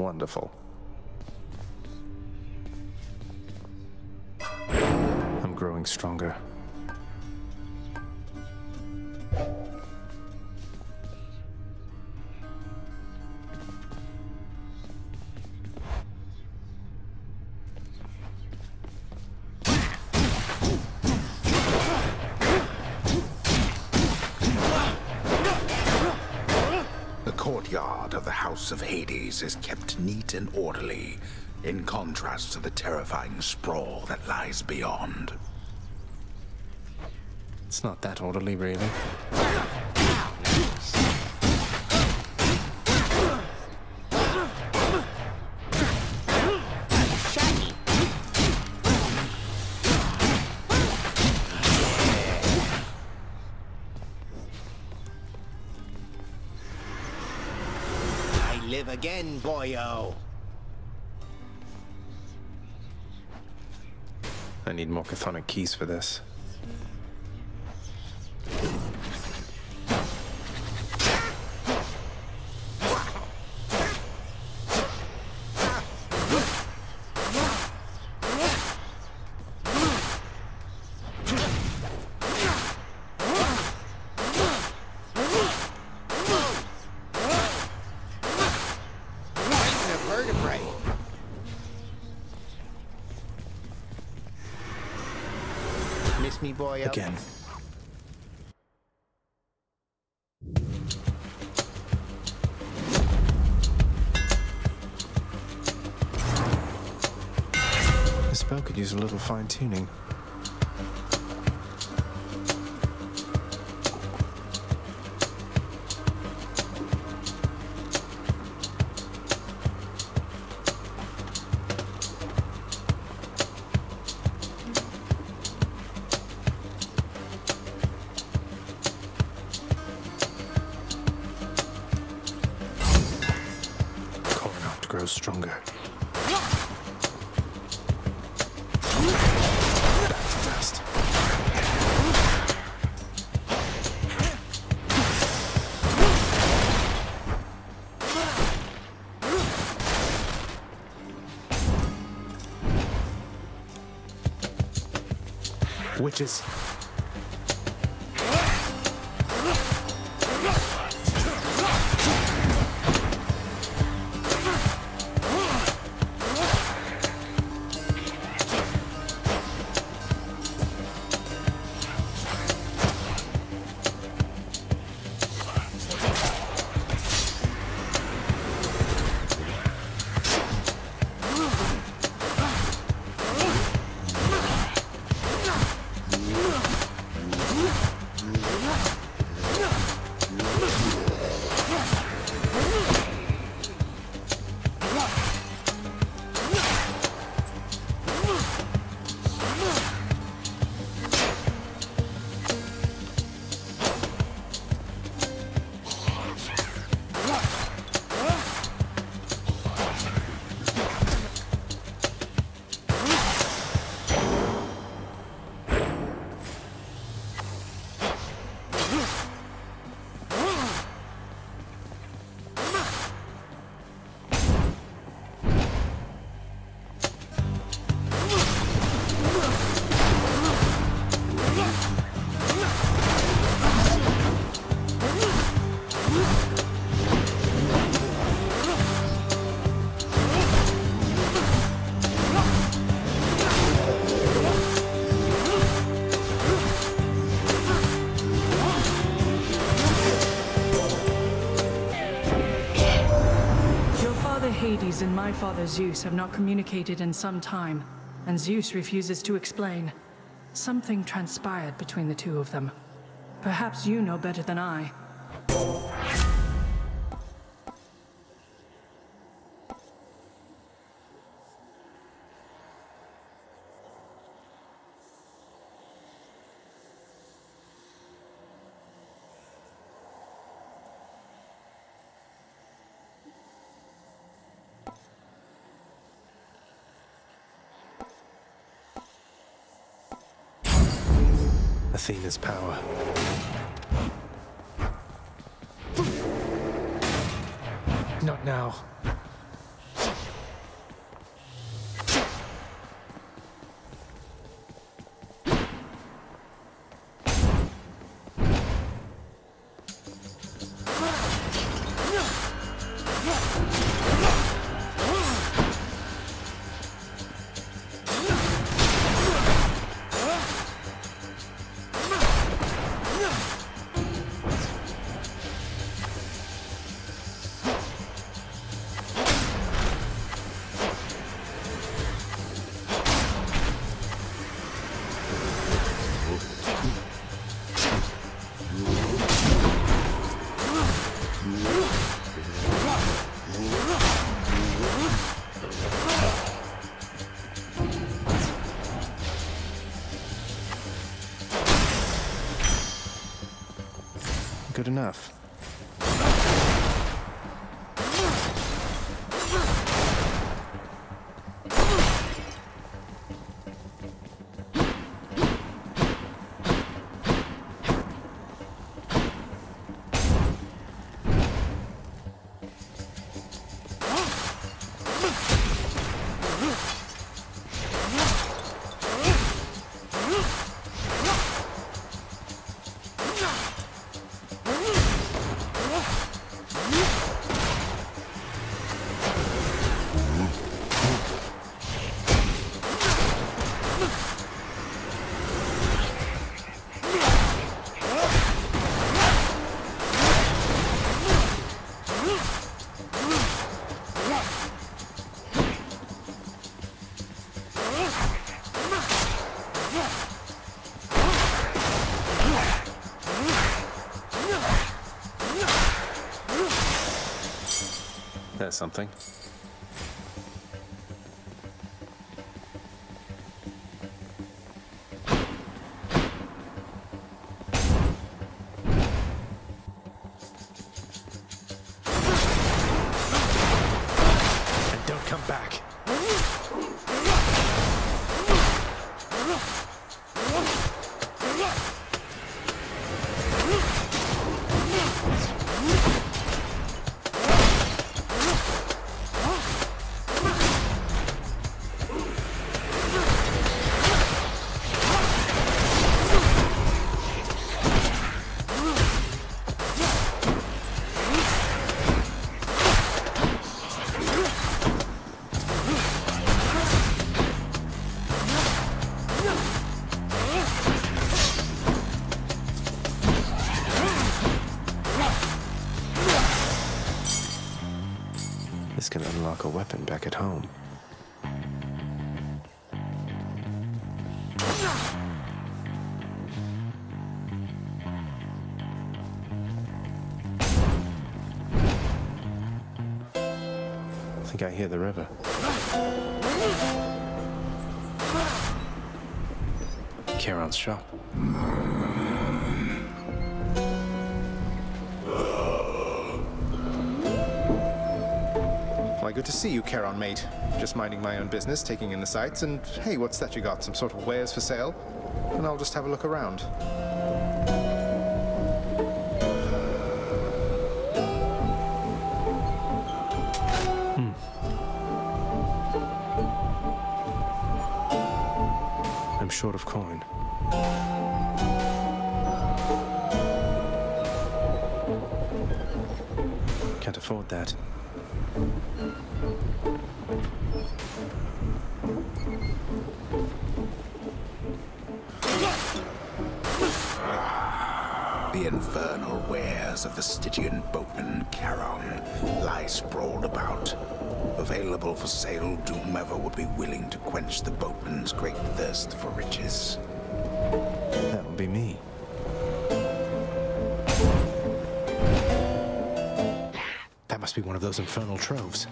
Wonderful. I'm growing stronger. The courtyard of the House of Hades is kept and orderly, in contrast to the terrifying sprawl that lies beyond. It's not that orderly, really. Need more chthonic keys for this. Use a little fine tuning. Witches. My father Zeus have not communicated in some time, and Zeus refuses to explain. Something transpired between the two of them. Perhaps you know better than I. Athena's power. Not now. Enough. Something. Back at home. I think I hear the river. Charon's shop. See you, Charon, mate. Just minding my own business, taking in the sights, and hey, what's that you got? Some sort of wares for sale? And I'll just have a look around. Hmm. I'm short of coin. Can't afford that. Wares of the Stygian boatman Charon lie sprawled about. Available for sale to whomever would be willing to quench the boatman's great thirst for riches. That would be me. That must be one of those infernal troves.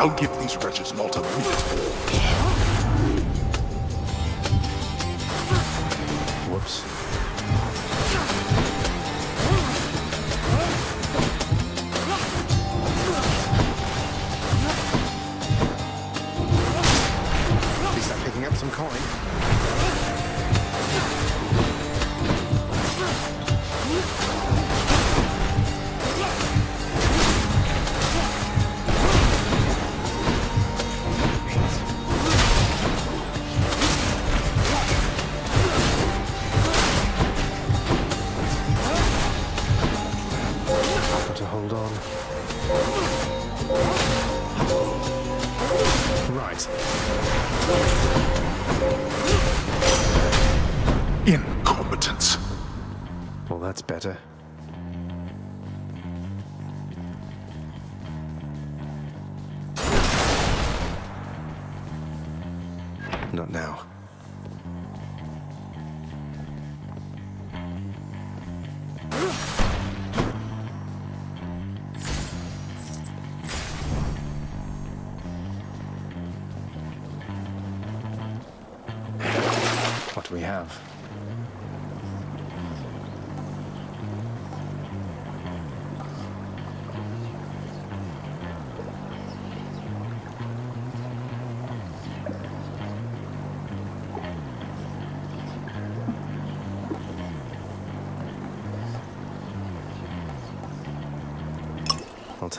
I'll give these wretches a minute better.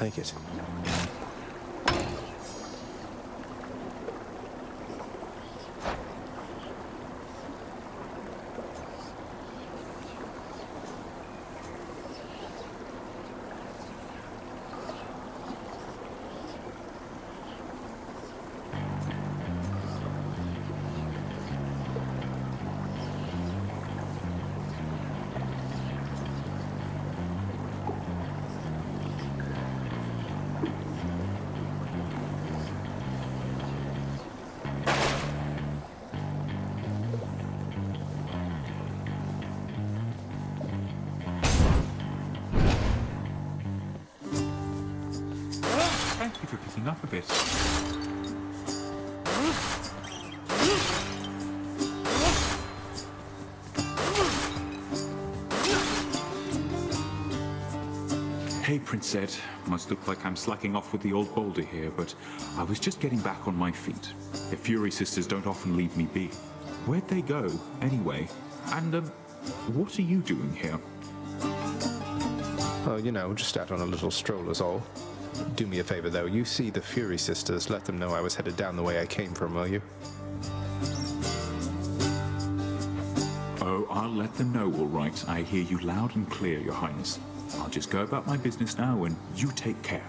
Take it. Hey, Prince Ed. Must look like I'm slacking off with the old boulder here, but I was just getting back on my feet. The Fury sisters don't often leave me be. Where'd they go, anyway? And, um, what are you doing here? Oh, you know, just out on a little stroll is all. Do me a favor, though. You see the Fury sisters. Let them know I was headed down the way I came from, will you? Oh, I'll let them know, all right. I hear you loud and clear, Your Highness. I'll just go about my business now, and you take care.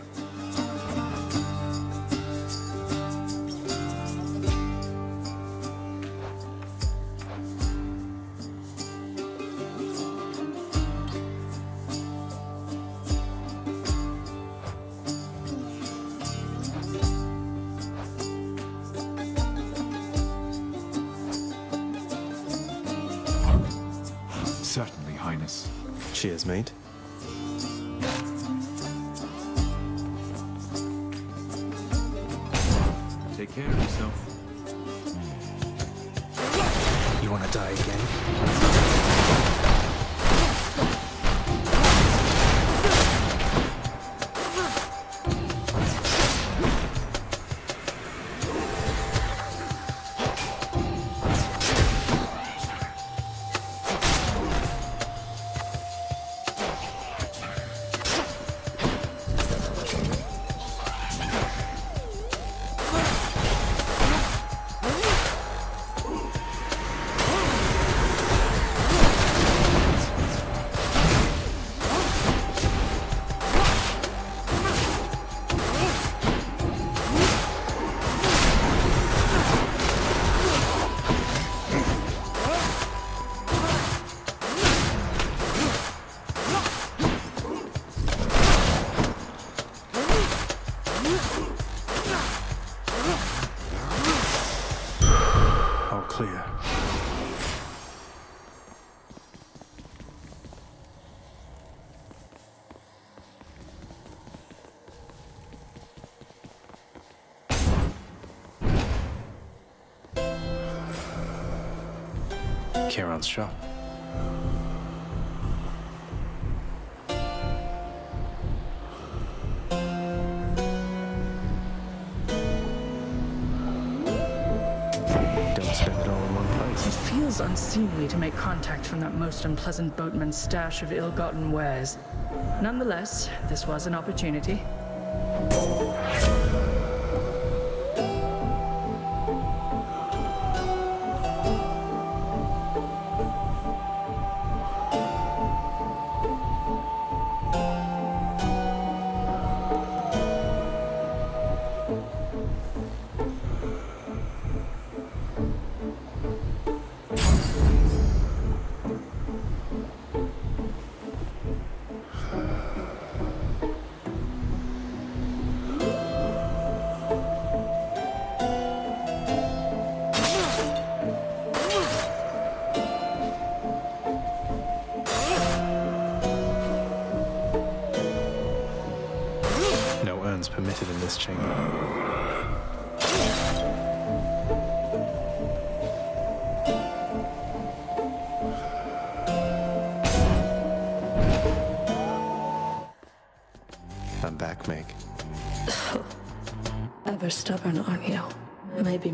Most unpleasant boatman's stash of ill-gotten wares. Nonetheless, this was an opportunity.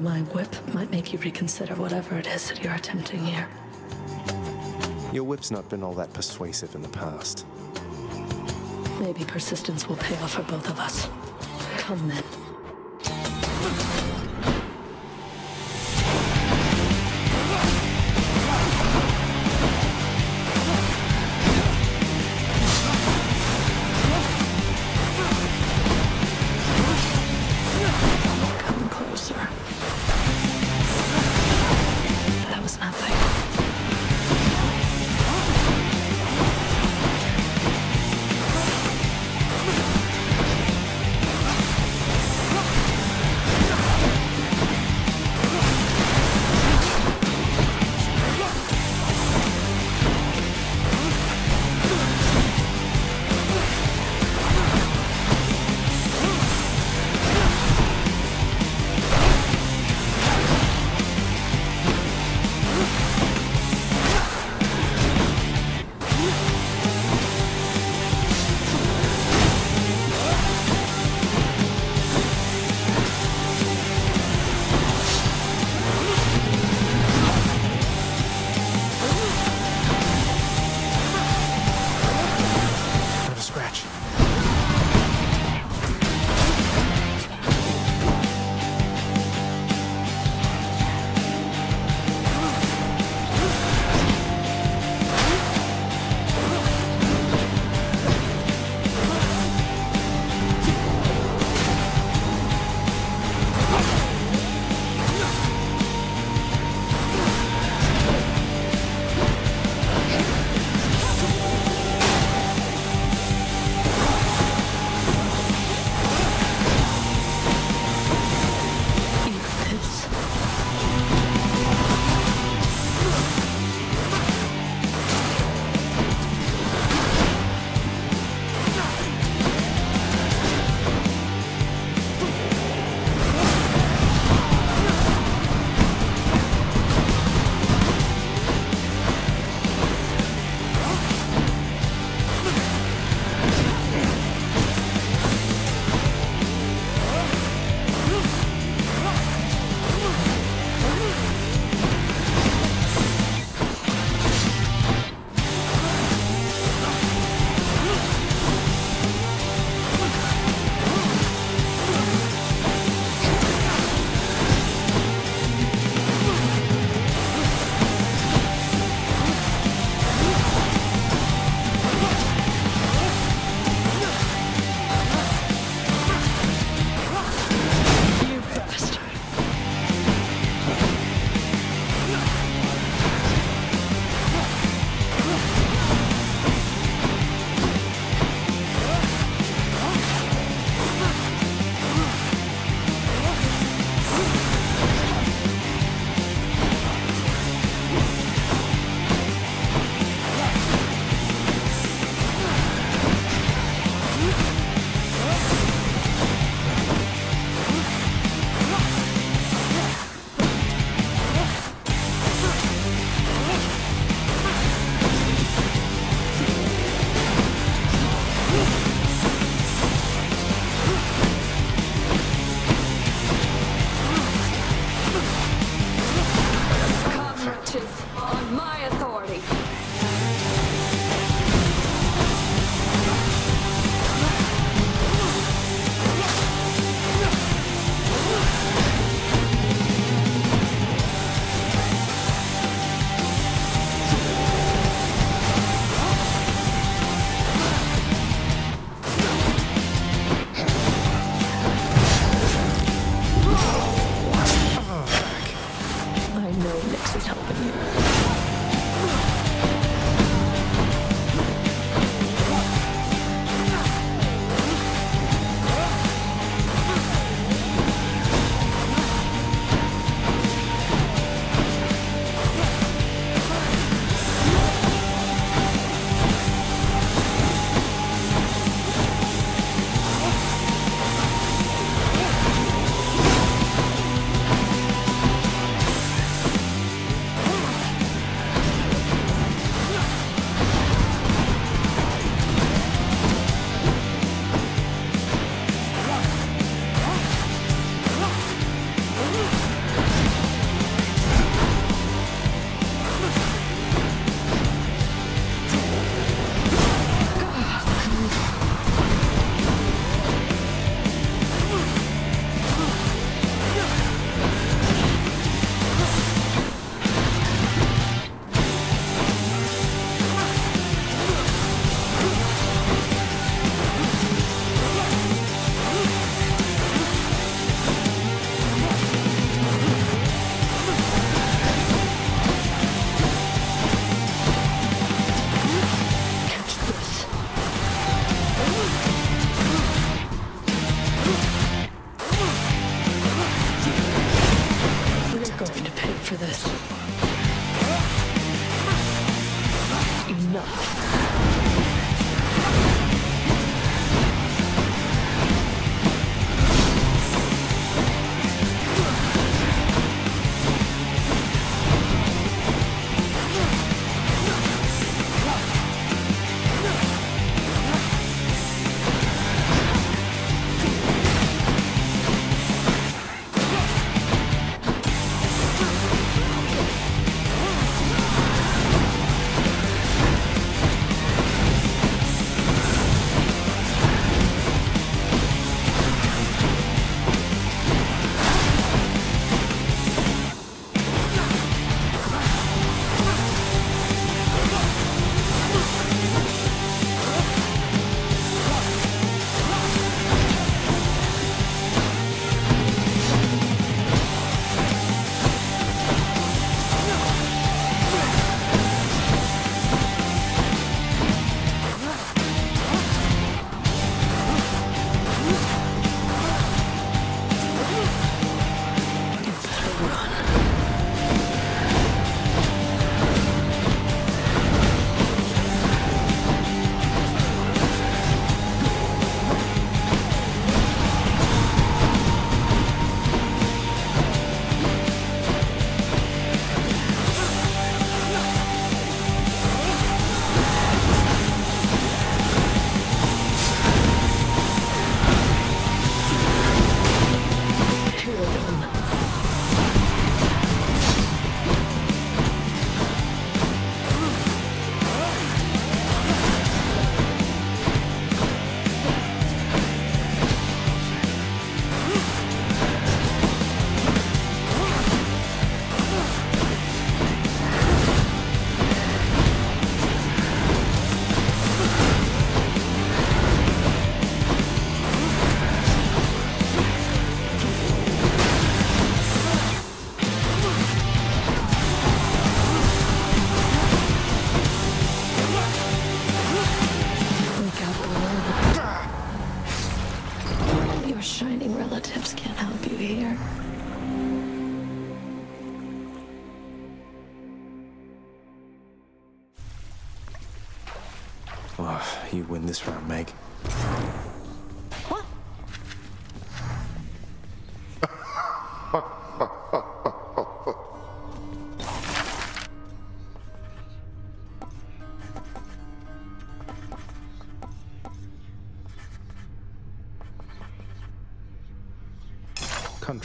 My whip might make you reconsider whatever it is that you're attempting here. Your whip's not been all that persuasive in the past. Maybe persistence will pay off for both of us. Come then.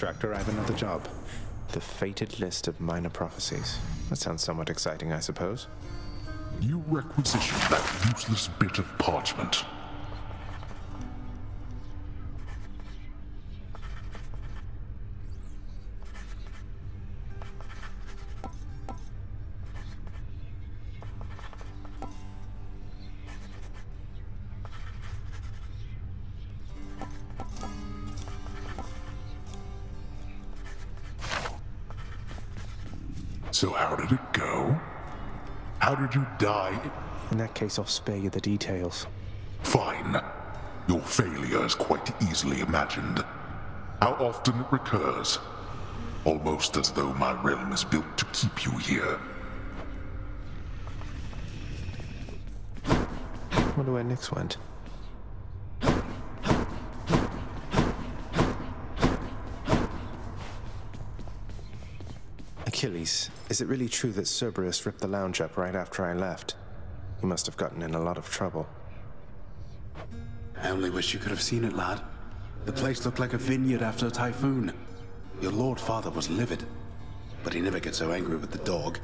Contractor, I have another job. The fated list of minor prophecies. That sounds somewhat exciting, I suppose. You requisition that useless bit of parchment. You die? In that case, I'll spare you the details. Fine. Your failure is quite easily imagined. How often it recurs. Almost as though my realm is built to keep you here. Wonder where Nyx went. Achilles, is it really true that Cerberus ripped the lounge up right after I left? He must have gotten in a lot of trouble. I only wish you could have seen it, lad. The place looked like a vineyard after a typhoon. Your lord father was livid, but he never gets so angry with the dog.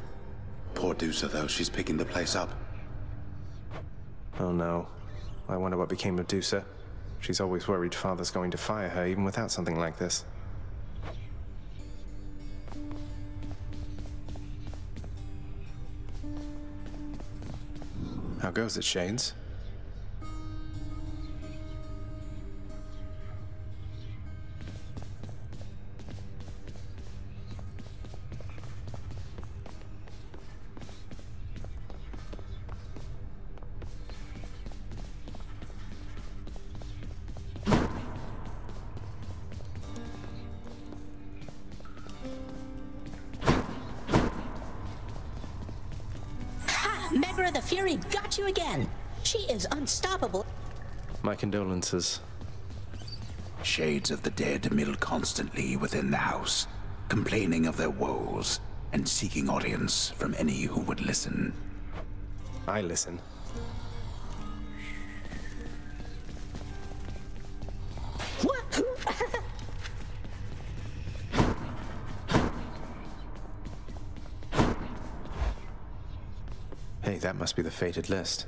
Poor Dusa, though, she's picking the place up. Oh no. I wonder what became of Dusa. She's always worried father's going to fire her even without something like this. How goes it, Shades? My condolences. Shades of the dead mill constantly within the house, complaining of their woes and seeking audience from any who would listen. I listen. Hey, that must be the fated list.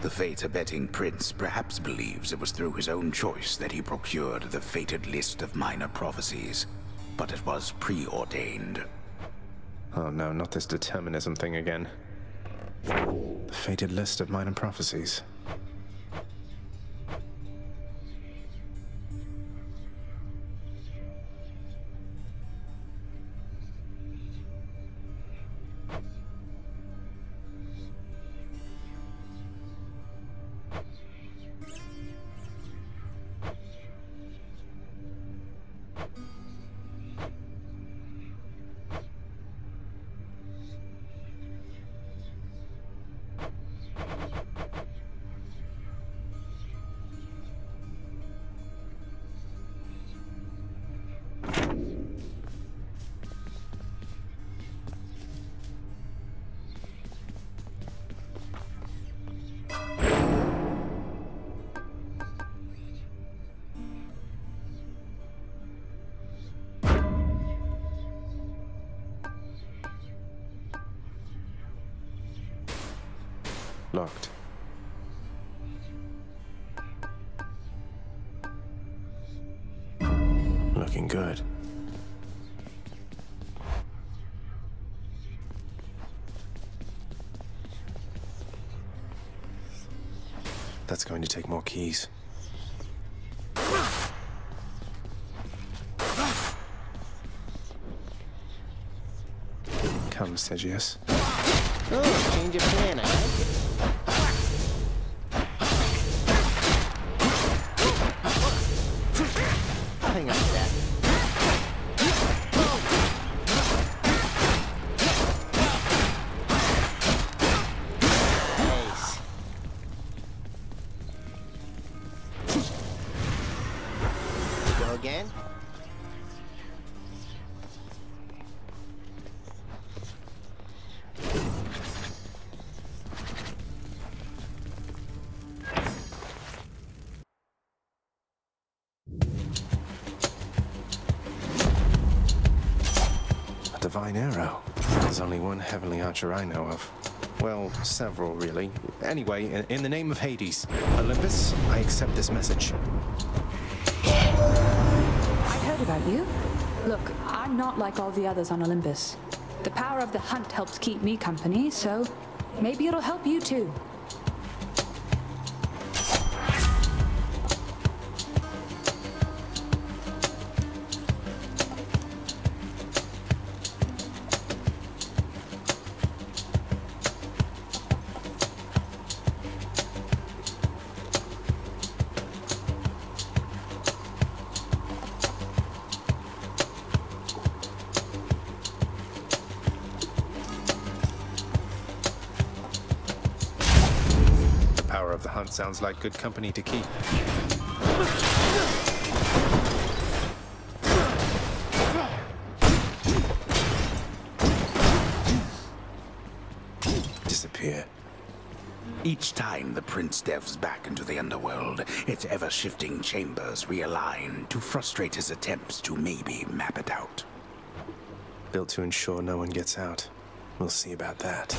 The fate-abetting prince perhaps believes it was through his own choice that he procured the fated list of minor prophecies, but it was preordained. Oh no, not this determinism thing again. The fated list of minor prophecies. Looking good. That's going to take more keys. Come, Sergius. Oh, change of plan, I heavenly archer I know of. Well, several, really. Anyway, in, the name of Hades, Olympus, I accept this message. I heard about you. Look, I'm not like all the others on Olympus. The power of the hunt helps keep me company, so maybe it'll help you too. Sounds like good company to keep. Disappear. Each time the prince delves back into the underworld, its ever-shifting chambers realign to frustrate his attempts to maybe map it out. Built to ensure no one gets out. We'll see about that.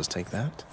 Just take that.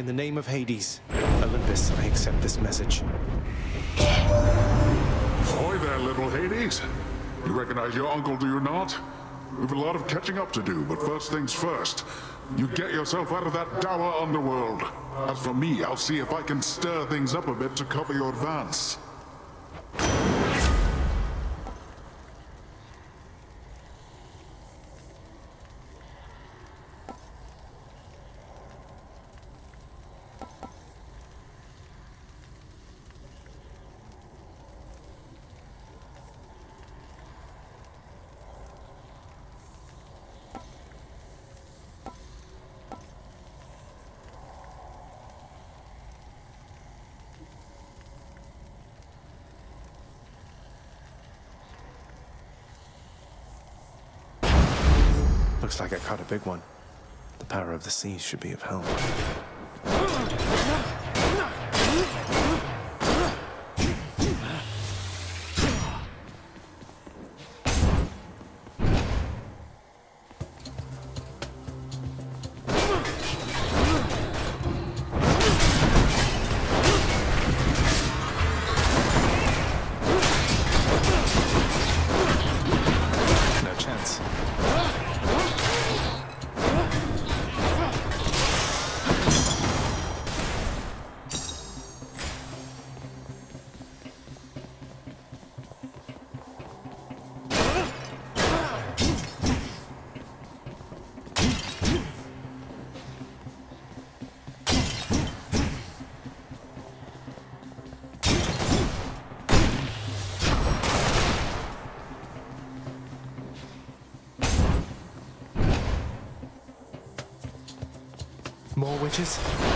In the name of Hades, Olympus, I accept this message. Ahoy there, little Hades. You recognize your uncle, do you not? We've a lot of catching up to do, but first things first. You get yourself out of that dour underworld. As for me, I'll see if I can stir things up a bit to cover your advance. Like I caught a big one. The power of the seas should be of help. More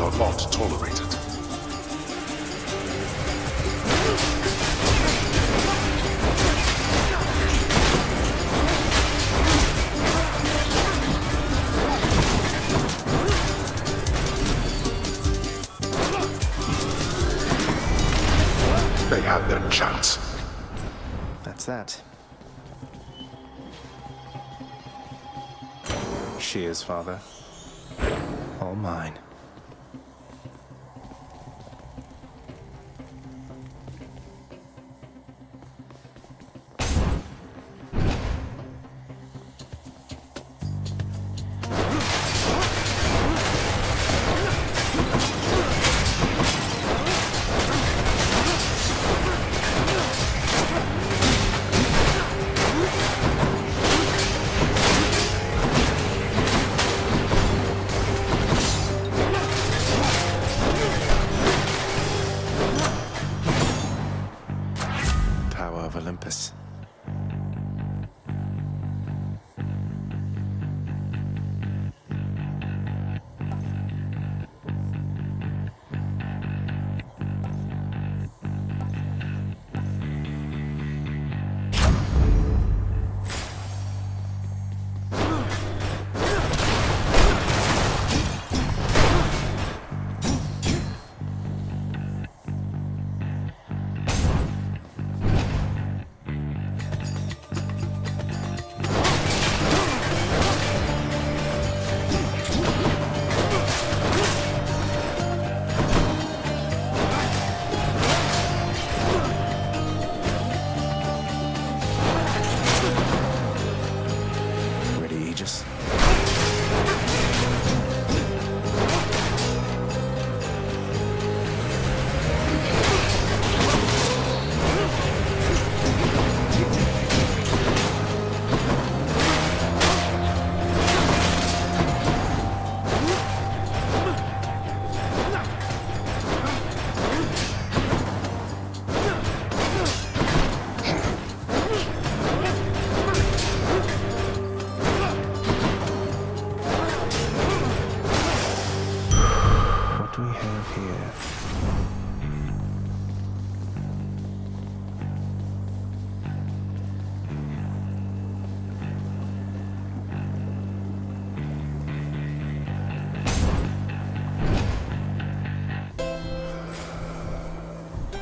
Are not tolerated. They had their chance. That's that. Cheers, father.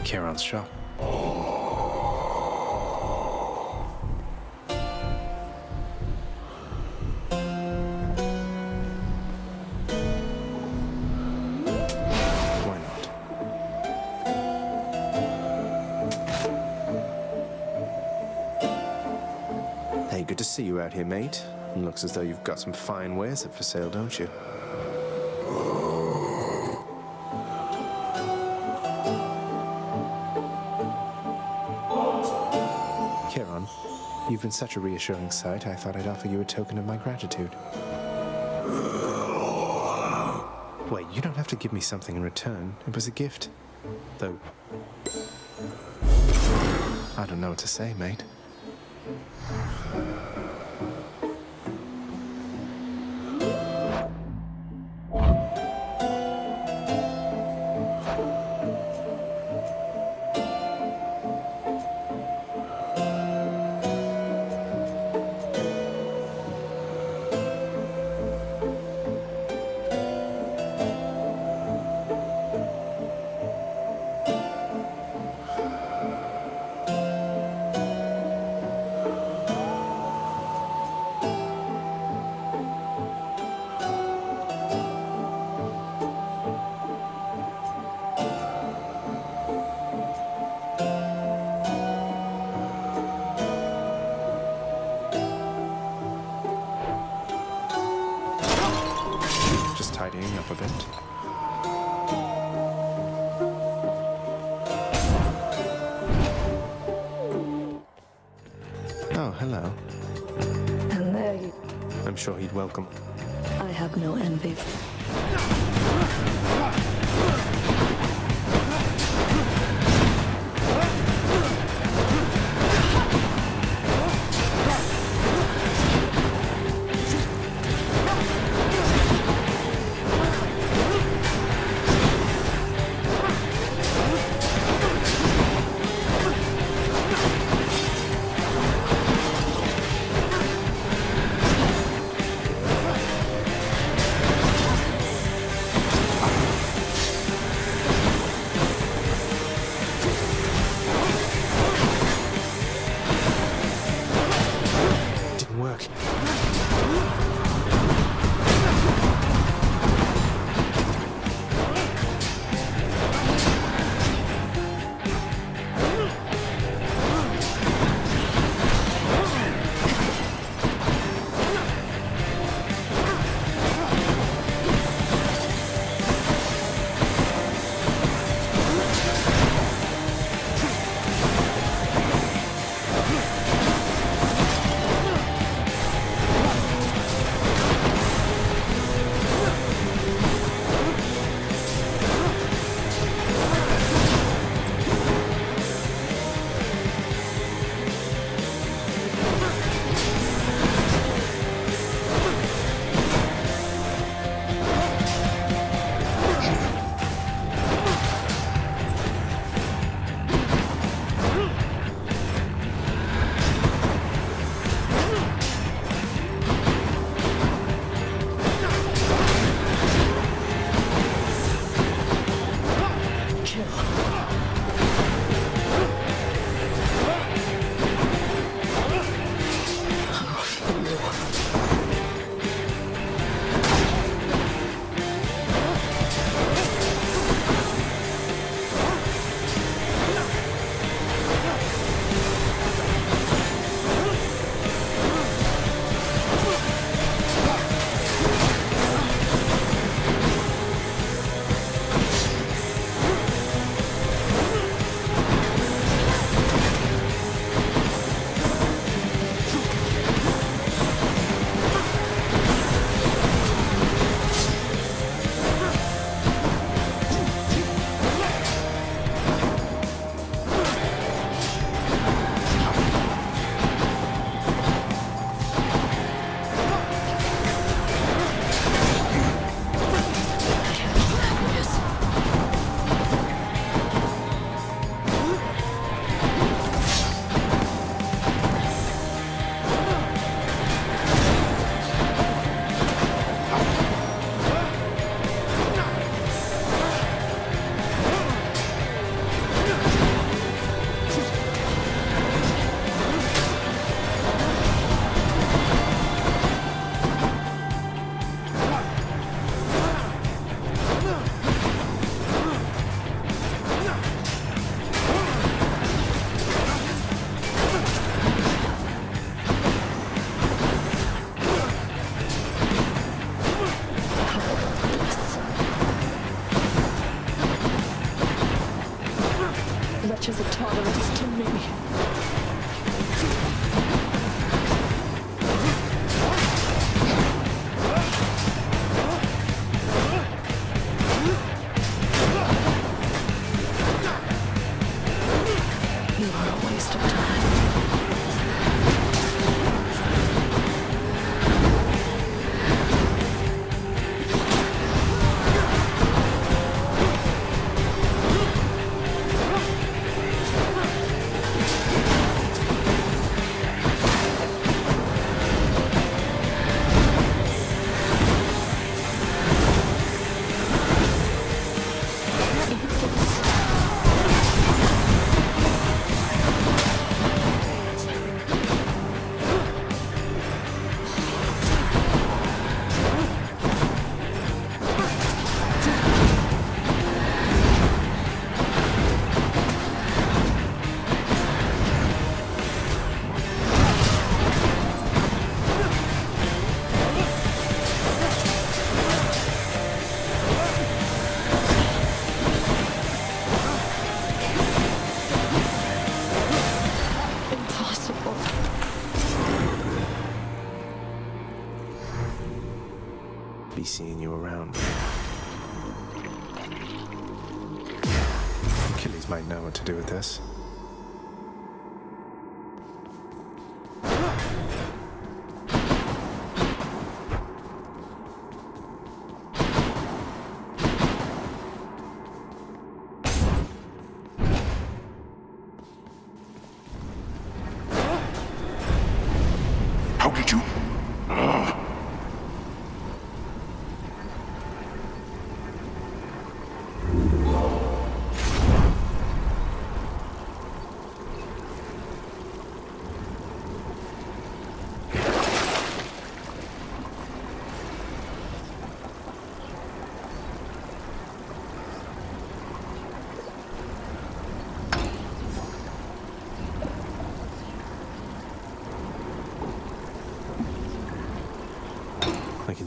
Charon's shop. Hey, good to see you out here, mate. Looks as though you've got some fine wares up for sale, don't you? You've been such a reassuring sight, I thought I'd offer you a token of my gratitude. Wait, you don't have to give me something in return. It was a gift. Though. I don't know what to say, mate. Welcome. I have no envy.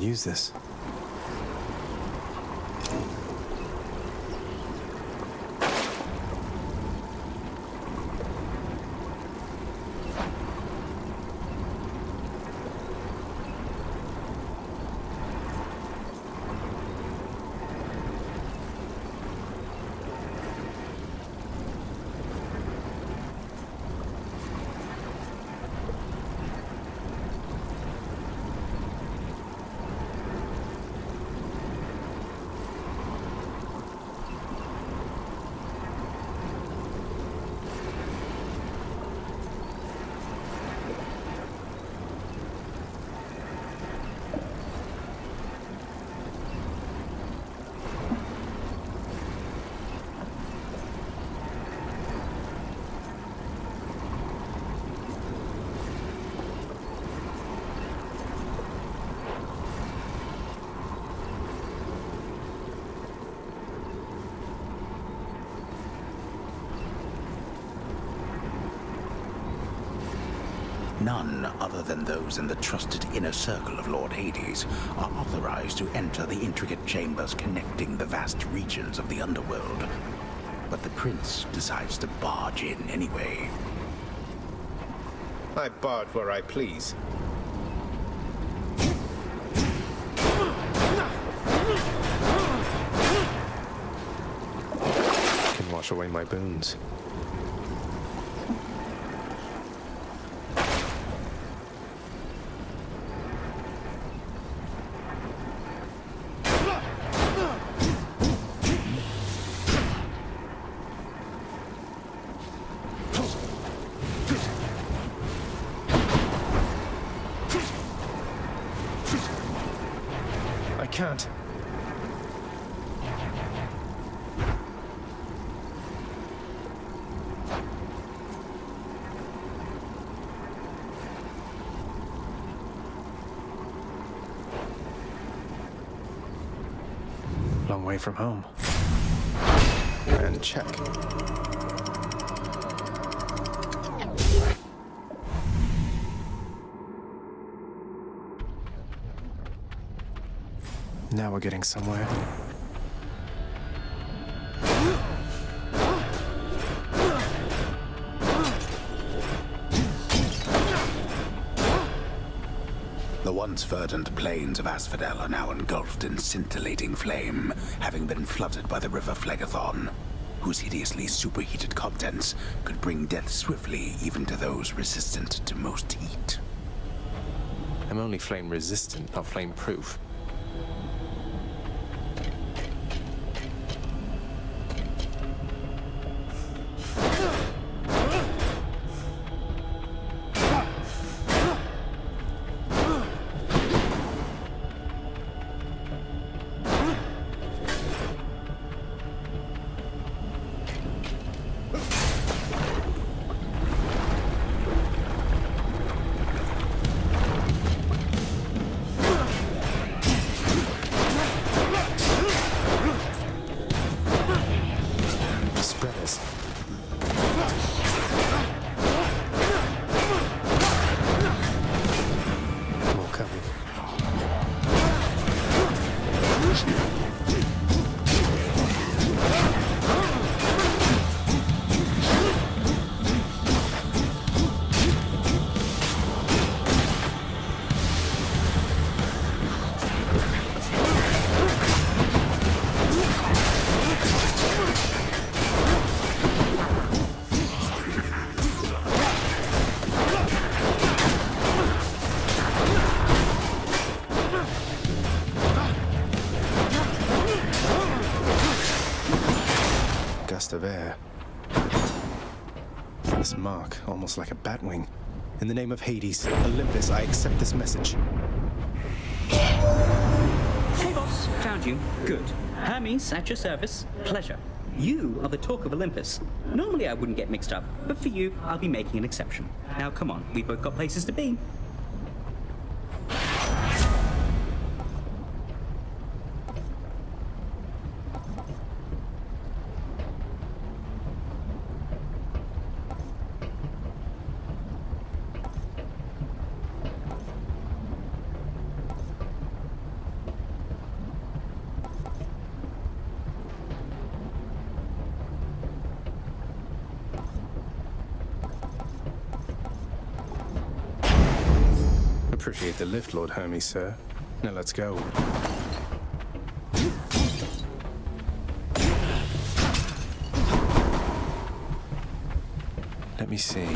Use this. None other than those in the trusted inner circle of Lord Hades are authorized to enter the intricate chambers connecting the vast regions of the underworld. But the prince decides to barge in anyway. I barge where I please. Can wash away my boons. I can't. Long way from home. And check. Now we're getting somewhere. Verdant plains of Asphodel are now engulfed in scintillating flame, having been flooded by the river Phlegethon, whose hideously superheated contents could bring death swiftly even to those resistant to most heat. I'm only flame resistant, not flame proof. Almost like a bat wing. In the name of Hades, Olympus, I accept this message. Hey, boss. Found you. Good. Hermes, at your service. Pleasure. You are the talk of Olympus. Normally I wouldn't get mixed up, but for you, I'll be making an exception. Now, come on. We've both got places to be. The lift, Lord Hermes, sir. Now let's go. Let me see.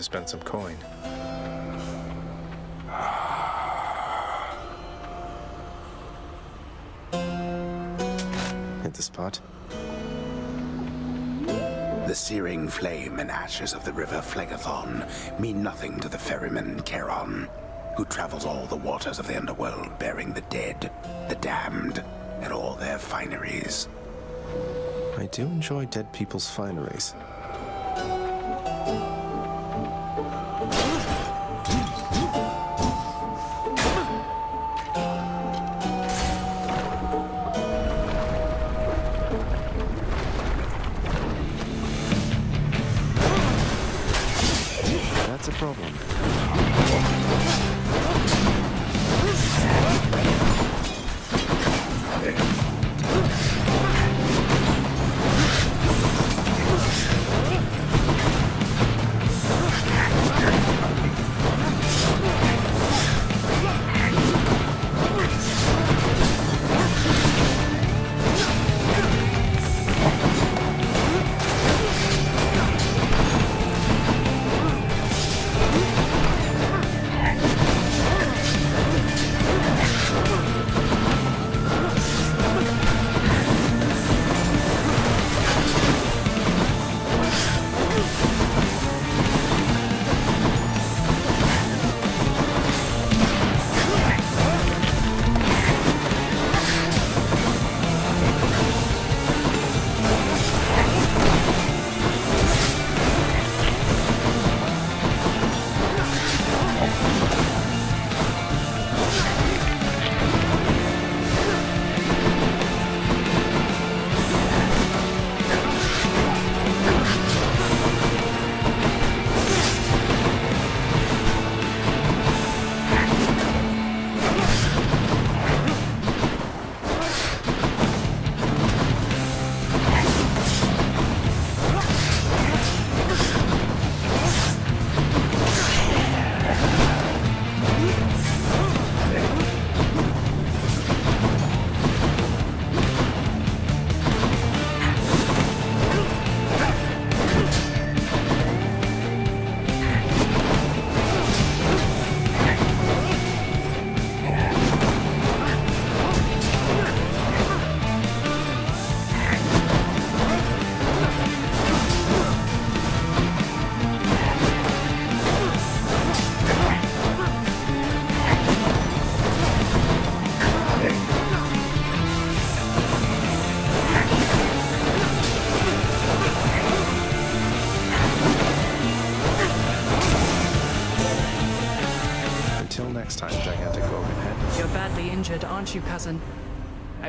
To spend some coin. Hit the spot. The searing flame and ashes of the river Phlegethon mean nothing to the ferryman Charon, who travels all the waters of the underworld bearing the dead, the damned, and all their fineries. I do enjoy dead people's fineries.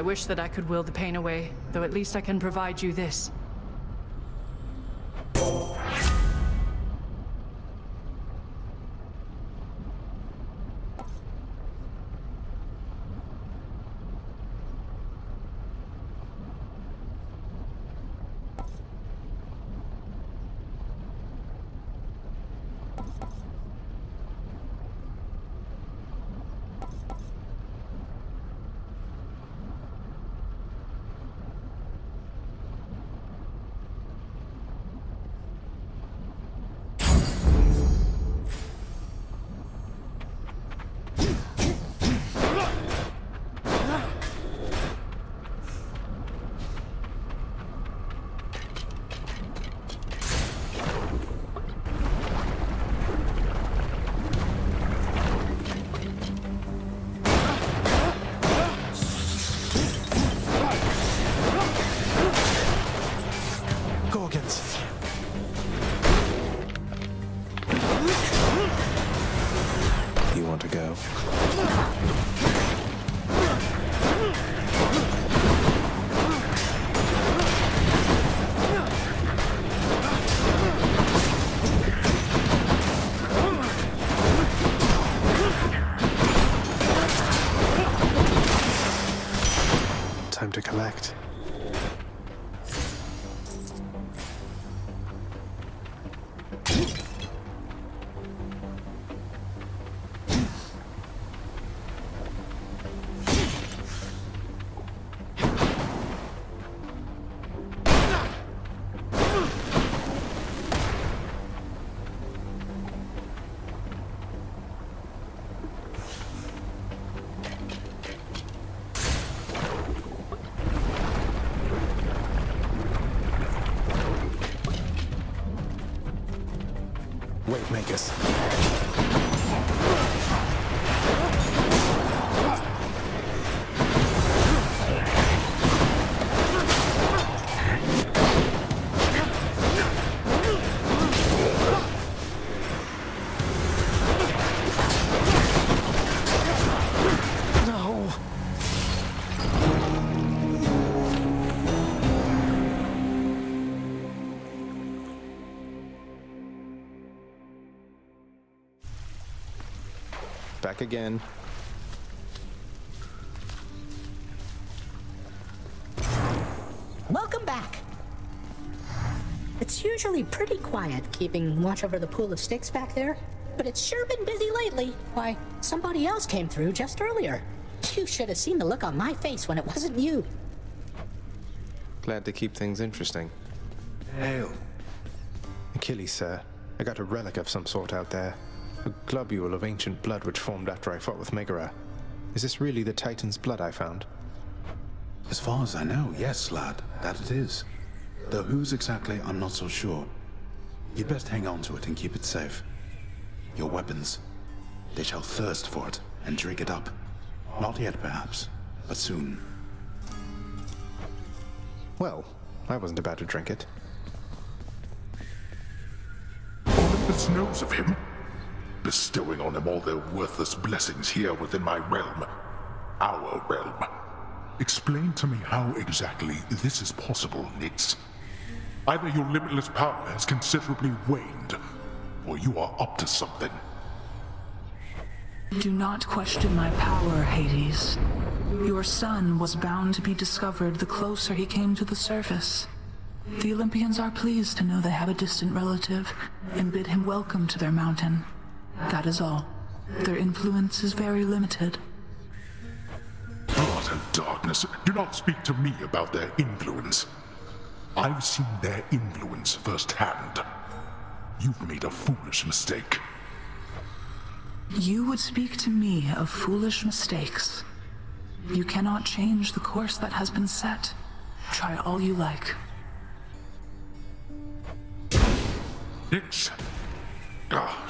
I wish that I could will the pain away, though at least I can provide you this. Collect. Back again. Welcome back. It's usually pretty quiet keeping watch over the pool of Styx back there, but it's sure been busy lately. Why, somebody else came through just earlier. You should have seen the look on my face when it wasn't you. Glad to keep things interesting. Hail. Achilles, sir. I got a relic of some sort out there. A globule of ancient blood which formed after I fought with Megara. Is this really the Titan's blood I found? As far as I know, yes, lad, that it is. Though whose exactly, I'm not so sure. You'd best hang on to it and keep it safe. Your weapons, they shall thirst for it and drink it up. Not yet, perhaps, but soon. Well, I wasn't about to drink it. Olympus knows of him, bestowing on him all their worthless blessings here within my realm. Our realm. Explain to me how exactly this is possible, Nyx. Either your limitless power has considerably waned, or you are up to something. Do not question my power, Hades. Your son was bound to be discovered the closer he came to the surface. The Olympians are pleased to know they have a distant relative and bid him welcome to their mountain. That is all. Their influence is very limited. Utter darkness. Do not speak to me about their influence. I've seen their influence firsthand. You've made a foolish mistake. You would speak to me of foolish mistakes. You cannot change the course that has been set. Try all you like. Nyx. Ah.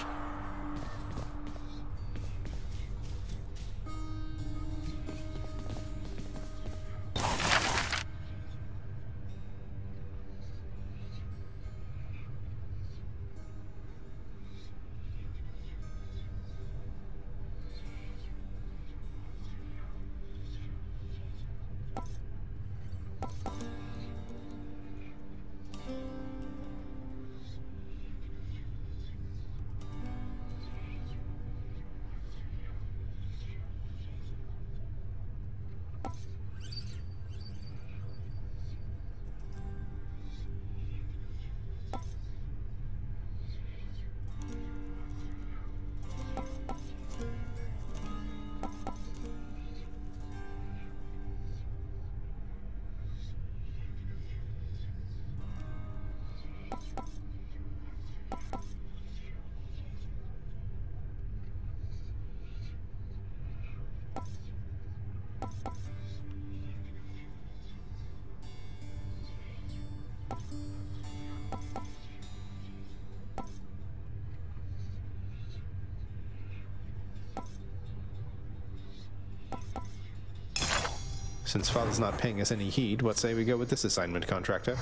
Since Father's not paying us any heed, what say we go with this assignment, contractor?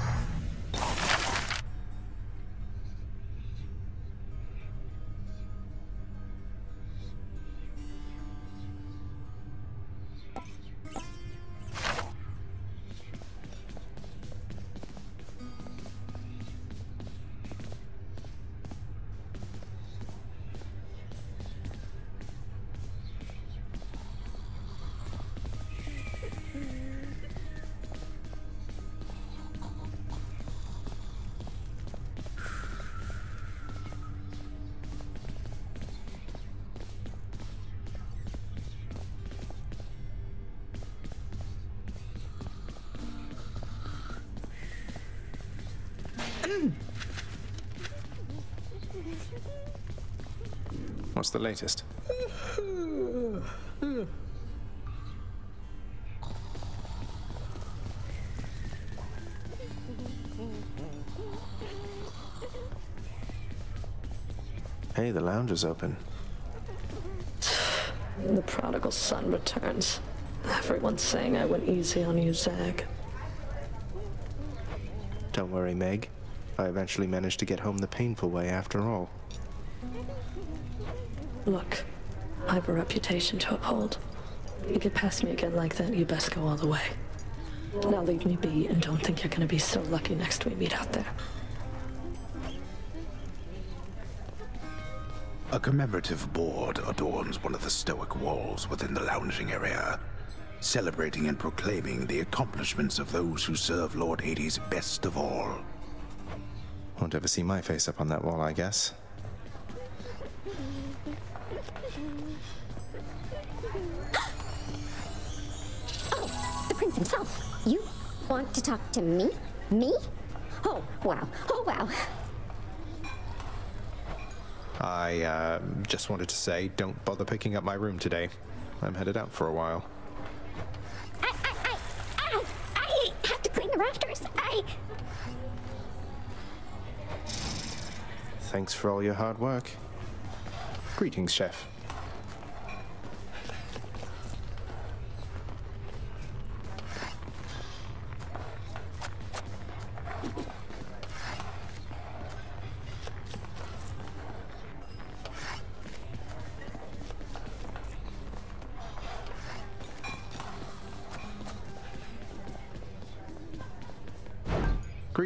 What's the latest? Hey, the lounge is open. The prodigal son returns. Everyone's saying I went easy on you, Zag. Don't worry, Meg. I eventually managed to get home the painful way after all. Look, I have a reputation to uphold. You get past me again like that, you best go all the way. Now leave me be and don't think you're gonna be so lucky next we meet out there. A commemorative board adorns one of the stoic walls within the lounging area, celebrating and proclaiming the accomplishments of those who serve Lord Hades best of all. Won't ever see my face up on that wall, I guess. Want to talk to me? Me? Oh, wow. Oh, wow. I uh, just wanted to say, don't bother picking up my room today. I'm headed out for a while. I, I, I, I, I have to clean the rafters. I. Thanks for all your hard work. Greetings, Chef.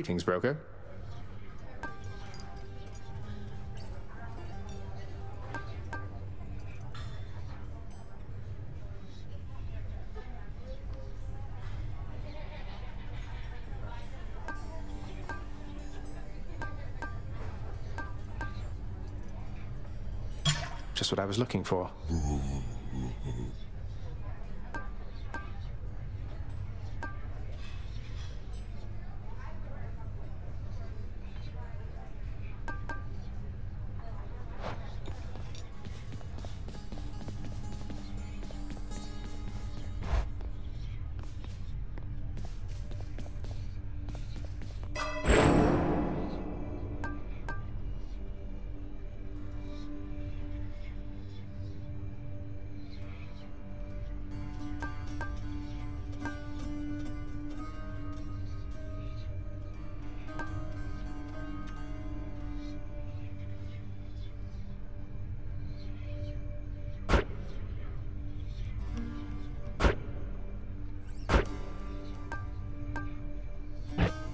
Greetings, broker. Just what I was looking for.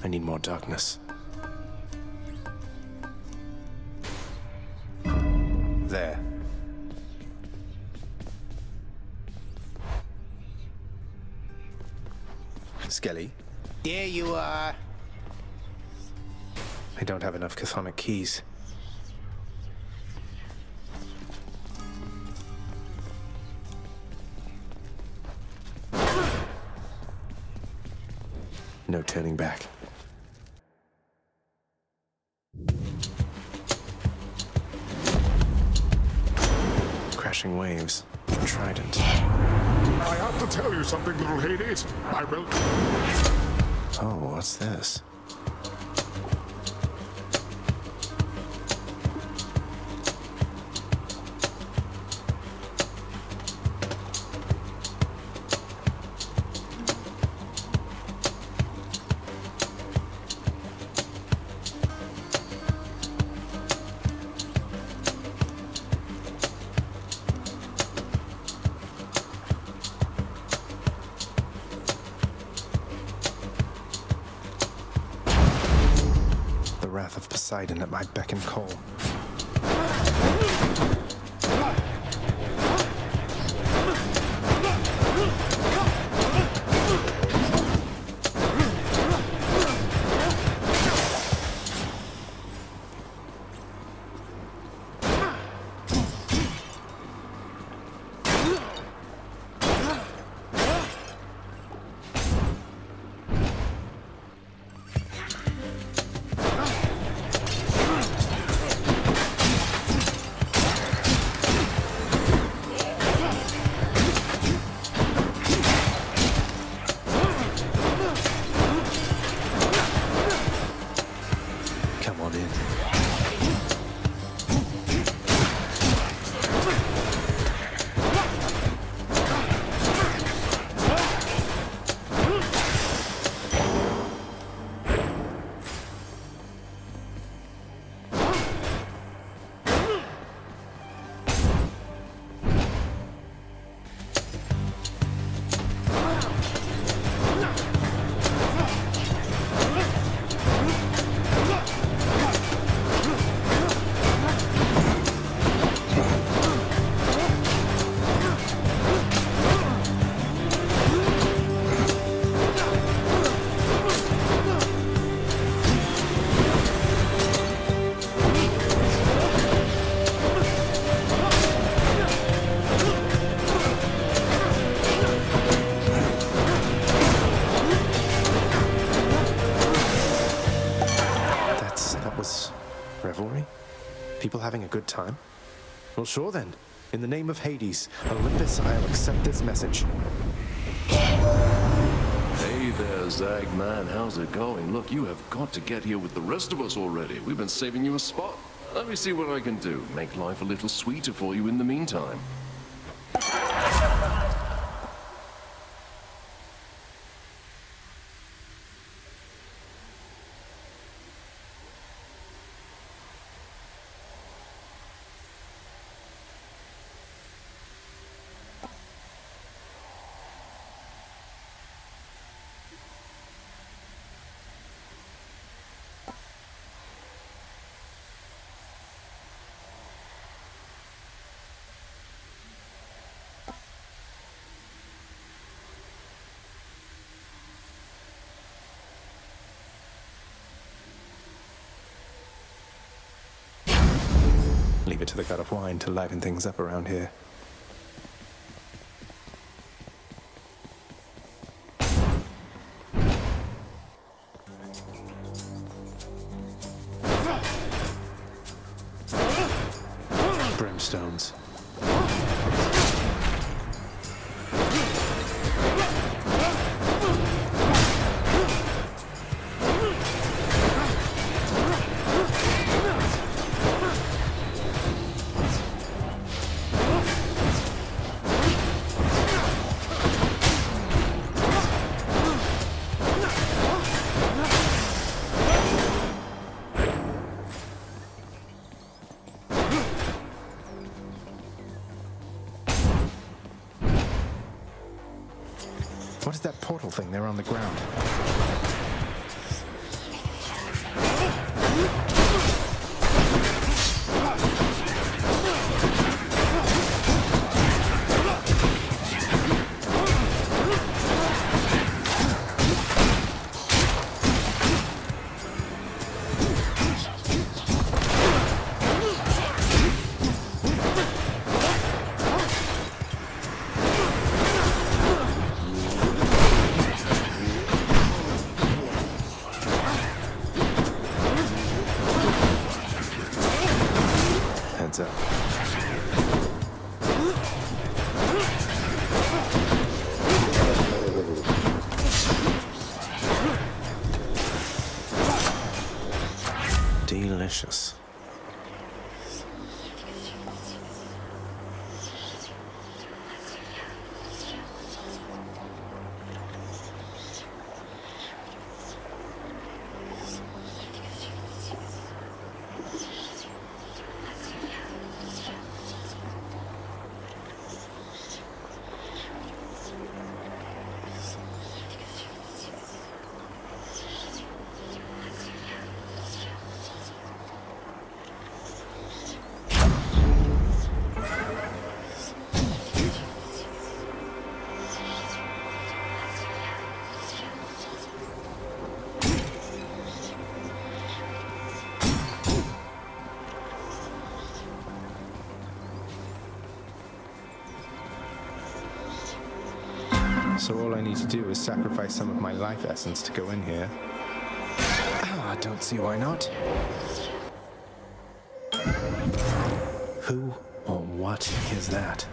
I need more darkness. There. Skelly, There you are. I don't have enough chthonic keys. Waves. Trident. I have to tell you something, little Hades. I will. Oh, what's this? Beck good time? Well, sure then. In the name of Hades, Olympus, I'll accept this message. Hey there, Zagman. How's it going? Look, you have got to get here with the rest of us already. We've been saving you a spot. Let me see what I can do. Make life a little sweeter for you in the meantime. To the god of wine to liven things up around here. Thing there on the ground? Need to do is sacrifice some of my life essence to go in here. Ah, I don't see why not. Who or what is that?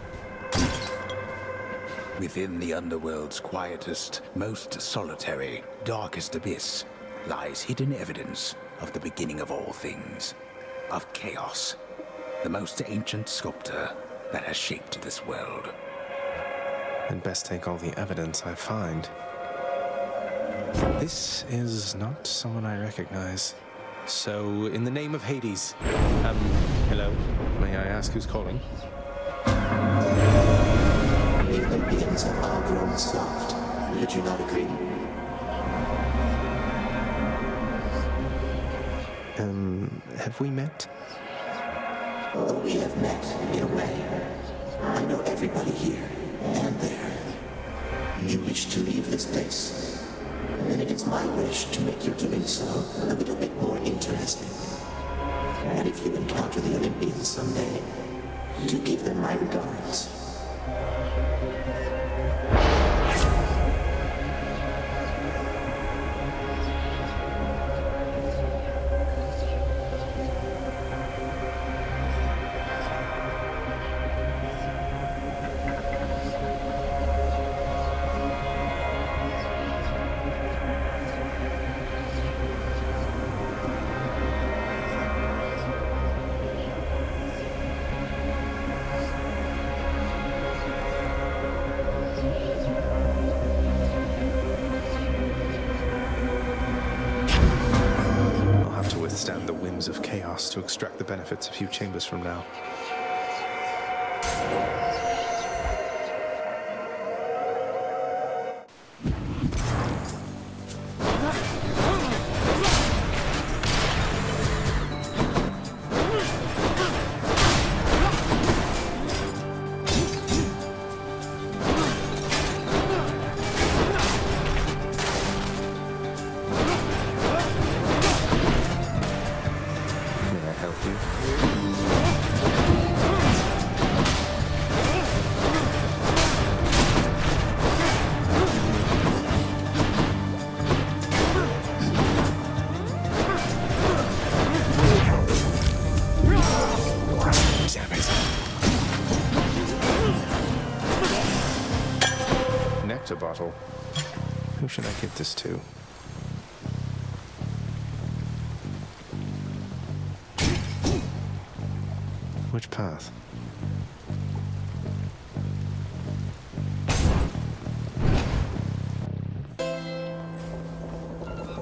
Within the underworld's quietest, most solitary, darkest abyss lies hidden evidence of the beginning of all things, of chaos, the most ancient sculptor that has shaped this world. I'd best take all the evidence I find. This is not someone I recognize. So, in the name of Hades, um, hello? May I ask who's calling? The Olympians have all grown soft. Would you not agree? Um, have we met? Oh, we have met, in a way. I know everybody here and there. You wish to leave this place, and it is my wish to make your doing so a little bit more interesting. And if you encounter the Olympians someday, do give them my regards. Path?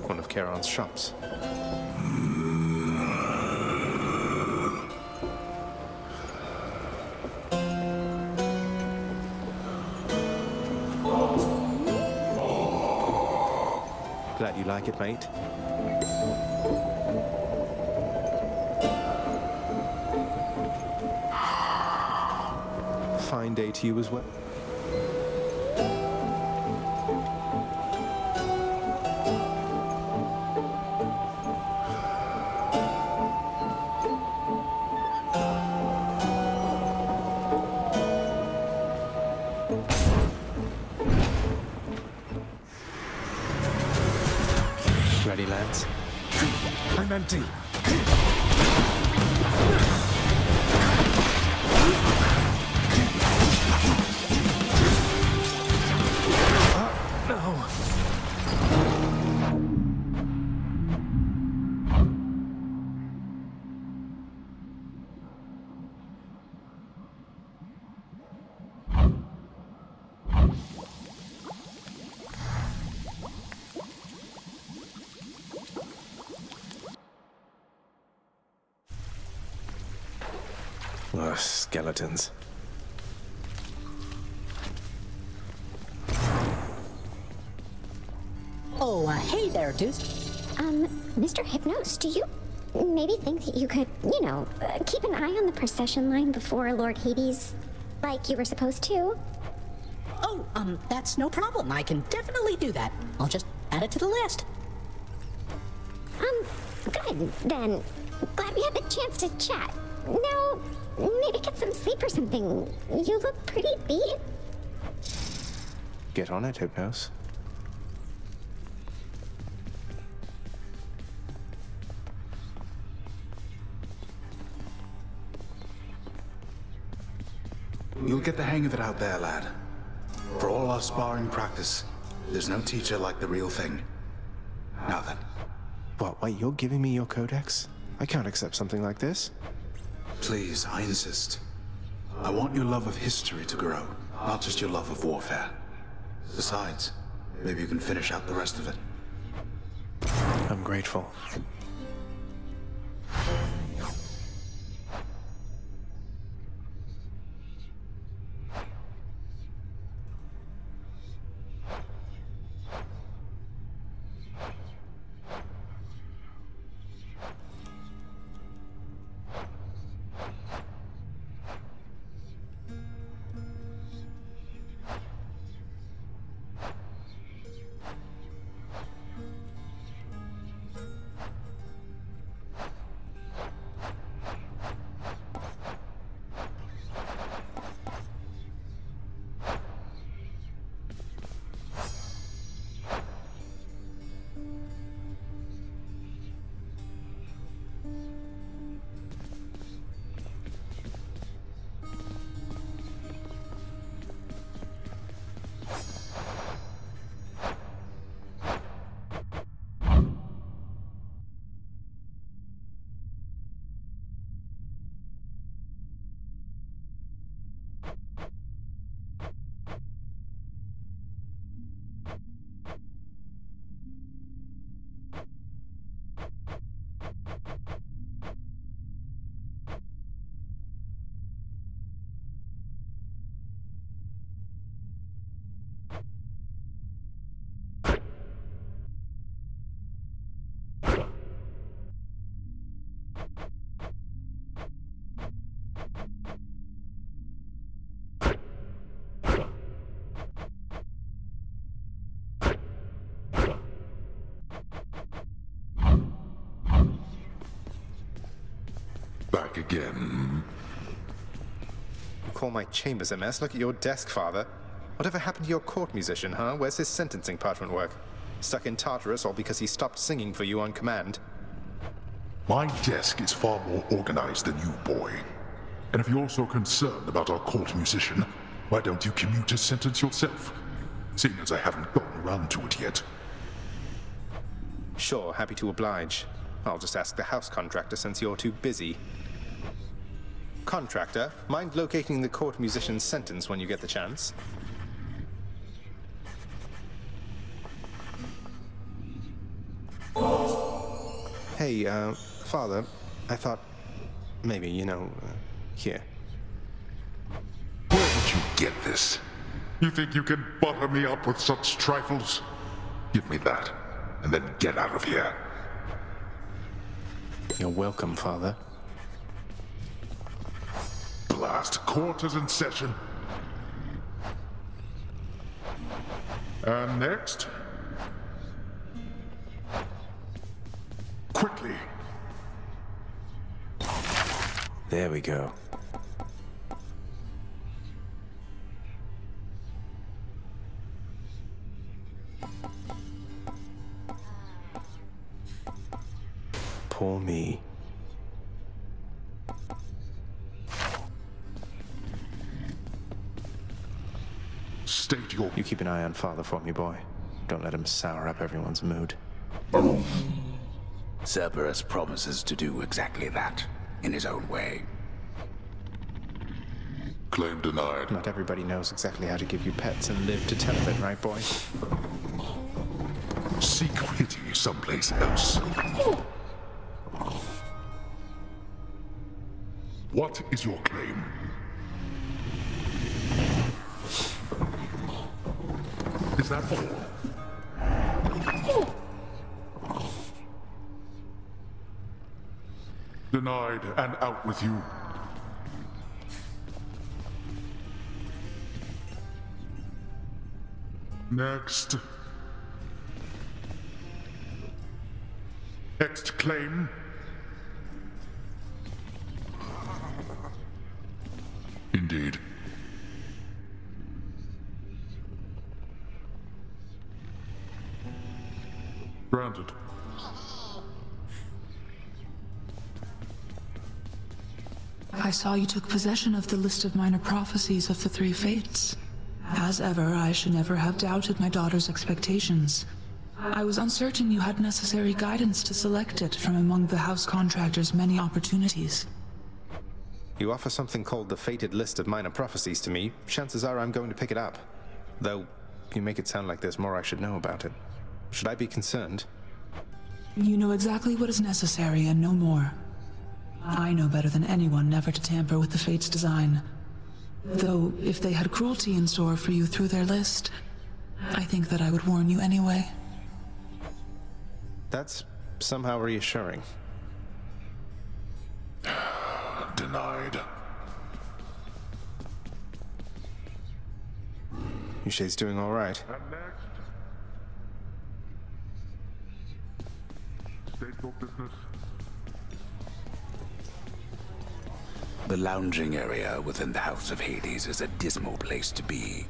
One of Charon's shops. Glad you like it, mate. To you as well. Ready, lads? I'm empty. Hey there, dude. Um, Mr. Hypnos, do you maybe think that you could, you know, uh, keep an eye on the procession line before Lord Hades, like you were supposed to? Oh, um, that's no problem. I can definitely do that. I'll just add it to the list. Um, good, then. Glad we had the chance to chat. Now, maybe get some sleep or something. You look pretty beat. Get on it, Hypnos. You'll get the hang of it out there, lad. For all our sparring practice, there's no teacher like the real thing. Now then. What, wait, you're giving me your codex? I can't accept something like this. Please, I insist. I want your love of history to grow, not just your love of warfare. Besides, maybe you can finish out the rest of it. I'm grateful. Back again. You call my chambers a mess? Look at your desk, Father. Whatever happened to your court musician, huh? Where's his sentencing parchment work? Stuck in Tartarus all because he stopped singing for you on command. My desk is far more organized than you, boy. And if you're so concerned about our court musician, why don't you commute his sentence yourself? Seeing as I haven't gotten around to it yet. Sure, happy to oblige. I'll just ask the house contractor since you're too busy. Contractor, mind locating the court musician's sentence when you get the chance? Hey, uh, Father, I thought maybe, you know, uh, here. Where did you get this? You think you can butter me up with such trifles? Give me that, and then get out of here. You're welcome, Father. Blast court is in session. And next? Quickly. There we go. Poor me. State your... You keep an eye on Father for me, boy. Don't let him sour up everyone's mood. Cerberus promises to do exactly that, in his own way. Claim denied. Not everybody knows exactly how to give you pets and live to tell of it, right, boy? Seek pity someplace else. What is your claim? Is that all? Denied and out with you. Next. Next claim. Indeed. Granted. I saw you took possession of the list of minor prophecies of the Three Fates. As ever, I should never have doubted my daughter's expectations. I was uncertain you had necessary guidance to select it from among the house contractor's many opportunities. You offer something called the Fated List of Minor Prophecies to me, chances are I'm going to pick it up. Though, you make it sound like there's more I should know about it. Should I be concerned? You know exactly what is necessary and no more. I know better than anyone never to tamper with the Fate's design. Though, if they had cruelty in store for you through their list, I think that I would warn you anyway. That's somehow reassuring. Yushai's doing all right. And next. Stateful business. The lounging area within the House of Hades is a dismal place to be,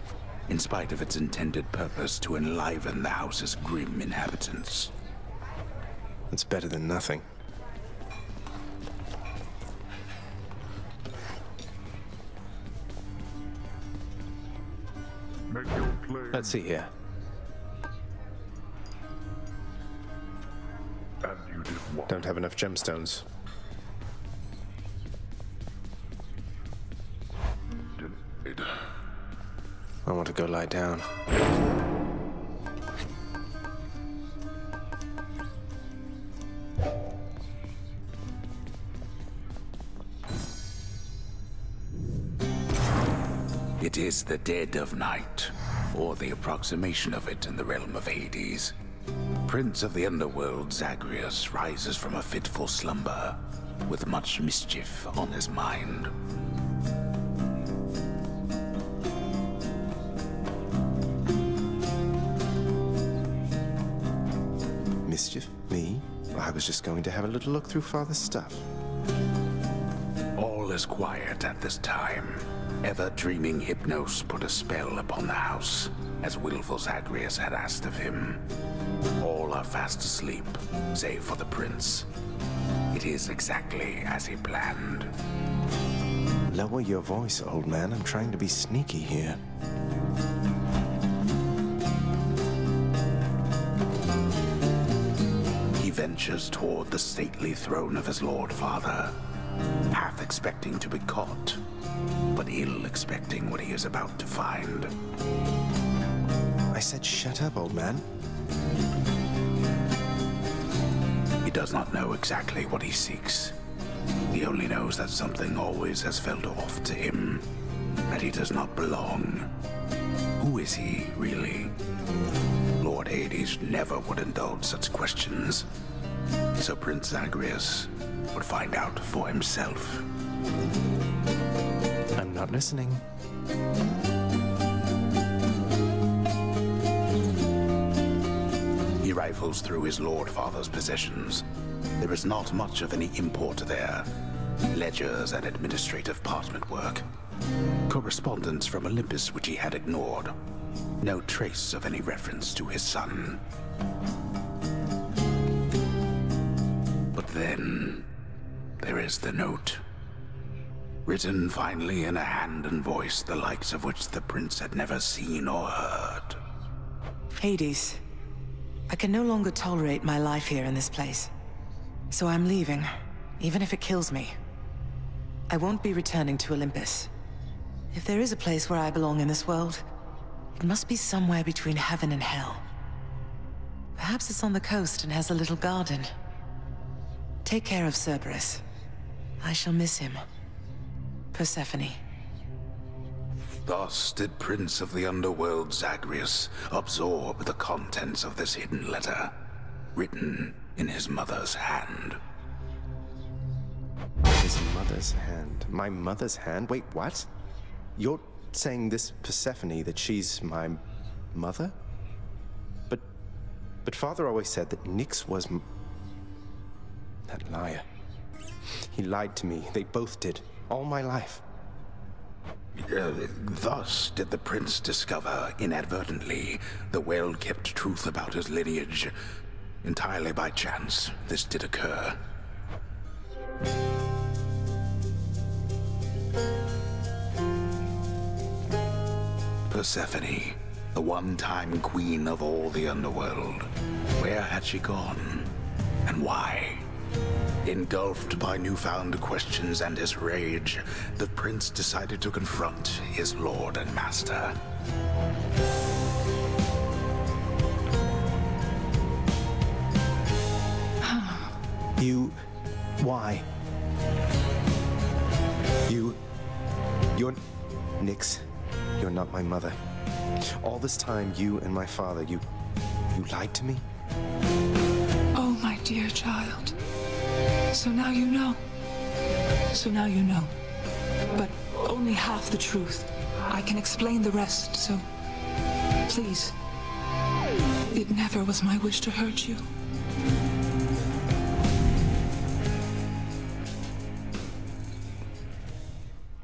in spite of its intended purpose to enliven the house's grim inhabitants. It's better than nothing. Let's see here. Don't have enough gemstones. I want to go lie down. It is the dead of night, or the approximation of it in the realm of Hades. Prince of the underworld Zagreus rises from a fitful slumber, with much mischief on his mind. Mischief? Me? I was just going to have a little look through Father's stuff. All is quiet at this time. Ever dreaming Hypnos put a spell upon the house, as willful Zagreus had asked of him. All are fast asleep, save for the prince. It is exactly as he planned. Lower your voice, old man. I'm trying to be sneaky here. He ventures toward the stately throne of his lord father, half expecting to be caught, ill expecting what he is about to find. I said shut up, old man. He does not know exactly what he seeks. He only knows that something always has felt off to him, that he does not belong. Who is he, really? Lord Hades never would indulge such questions. So Prince Zagreus would find out for himself. Listening. He rifles through his lord father's possessions. There is not much of any import there. Ledgers and administrative parchment work. Correspondence from Olympus which he had ignored. No trace of any reference to his son. But then, there is the note. Written finally in a hand and voice the likes of which the prince had never seen or heard. Hades, I can no longer tolerate my life here in this place. So I'm leaving, even if it kills me. I won't be returning to Olympus. If there is a place where I belong in this world, it must be somewhere between heaven and hell. Perhaps it's on the coast and has a little garden. Take care of Cerberus. I shall miss him. Persephone. Thus did Prince of the Underworld Zagreus absorb the contents of this hidden letter, written in his mother's hand. His mother's hand. My mother's hand? Wait, what? You're saying this Persephone, that she's my mother? But. But father always said that Nyx was. M- that liar. He lied to me. They both did. All my life. Uh, thus did the prince discover, inadvertently, the well-kept truth about his lineage. Entirely by chance, this did occur. Persephone, the one-time queen of all the underworld. Where had she gone? And why? Engulfed by newfound questions and his rage, the prince decided to confront his lord and master. You. Why? You. You're. Nyx, you're not my mother. All this time, you and my father, you. You lied to me? Oh, my dear child. So now you know. So now you know. But only half the truth. I can explain the rest, so. Please. It never was my wish to hurt you.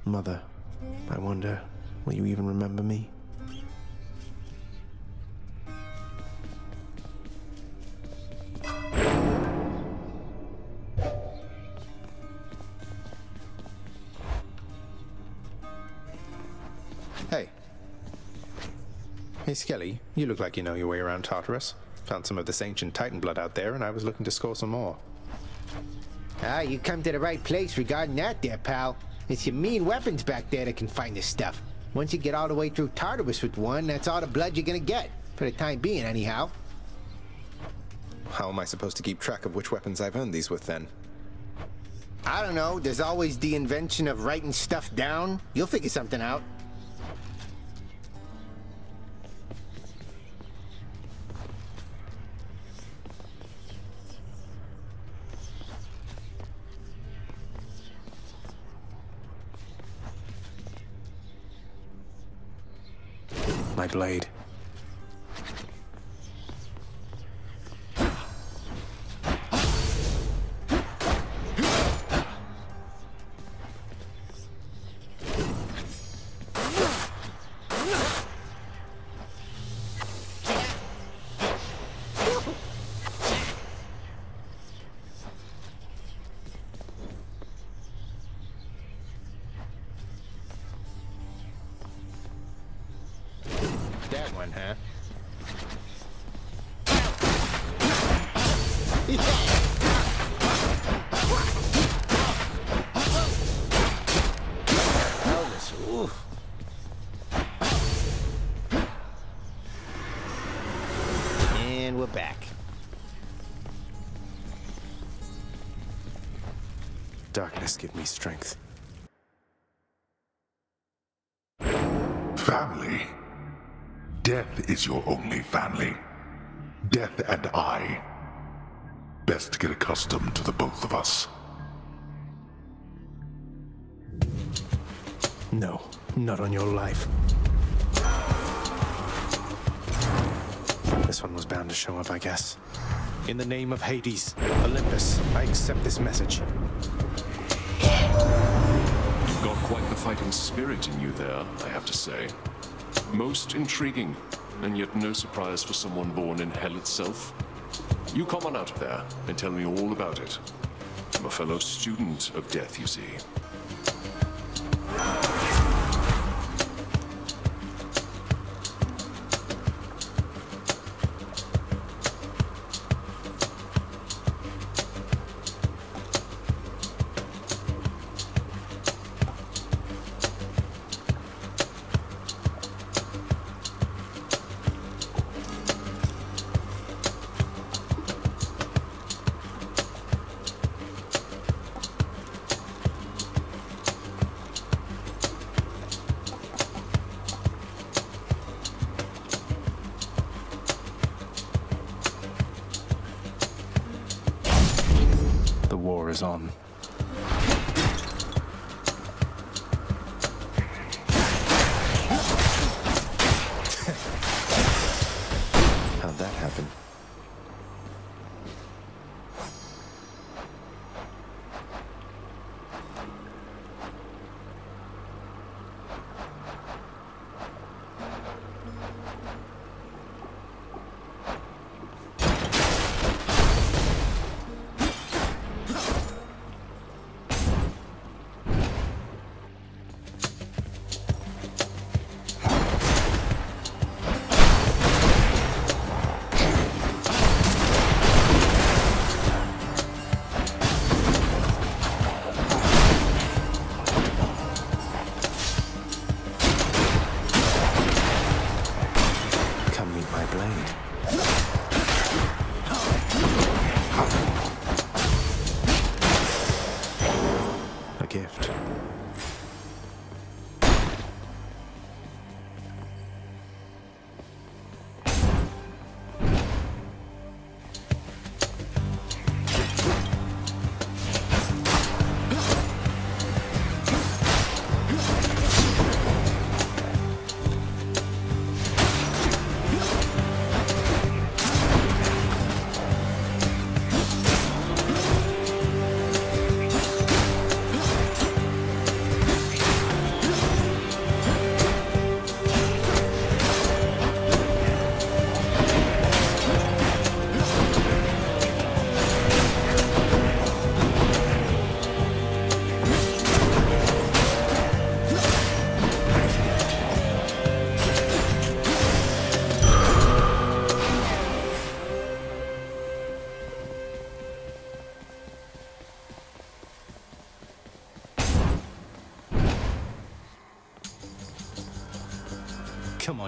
Mother, I wonder, will you even remember me? You look like you know your way around Tartarus. Found some of this ancient Titan blood out there, and I was looking to score some more. Ah, you come to the right place regarding that there, pal. It's your mean weapons back there that can find this stuff. Once you get all the way through Tartarus with one, that's all the blood you're gonna get. For the time being, anyhow. How am I supposed to keep track of which weapons I've earned these with, then? I don't know. There's always the invention of writing stuff down. You'll figure something out. My blade. Darkness, give me strength. Family. Death is your only family. Death and I. Best get accustomed to the both of us. No, not on your life. This one was bound to show up, I guess. In the name of Hades, Olympus, I accept this message. Fighting spirit in you there, I have to say. Most intriguing, and yet no surprise for someone born in hell itself. You come on out of there and tell me all about it. I'm a fellow student of death, you see.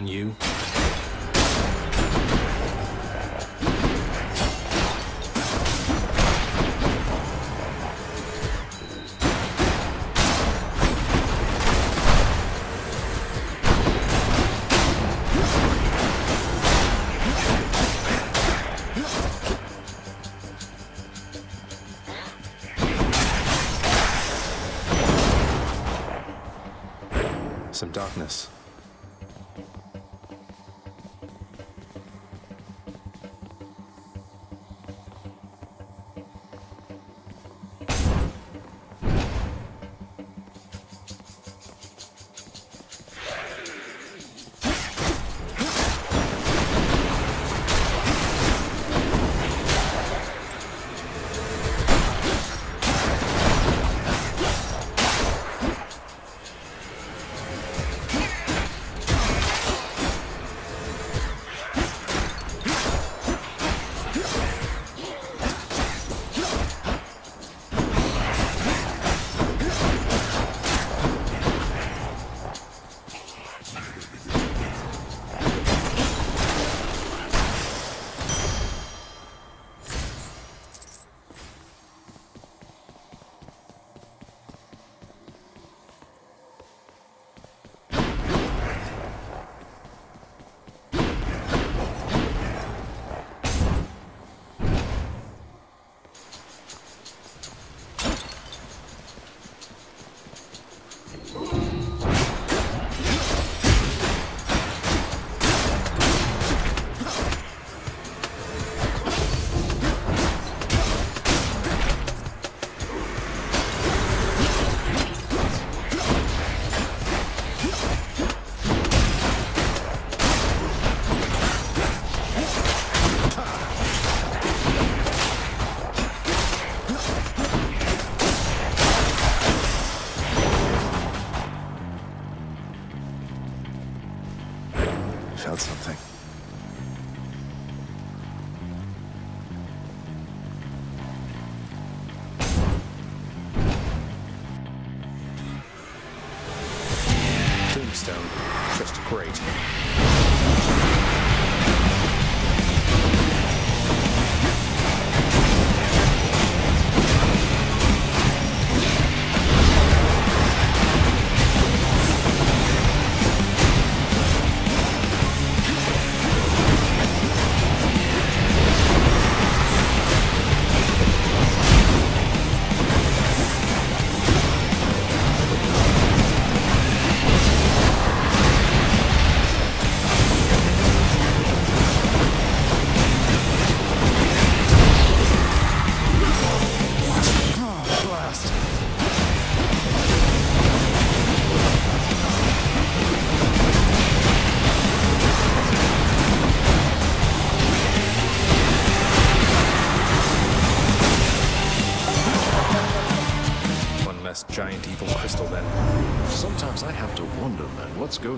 On, you. Darkness.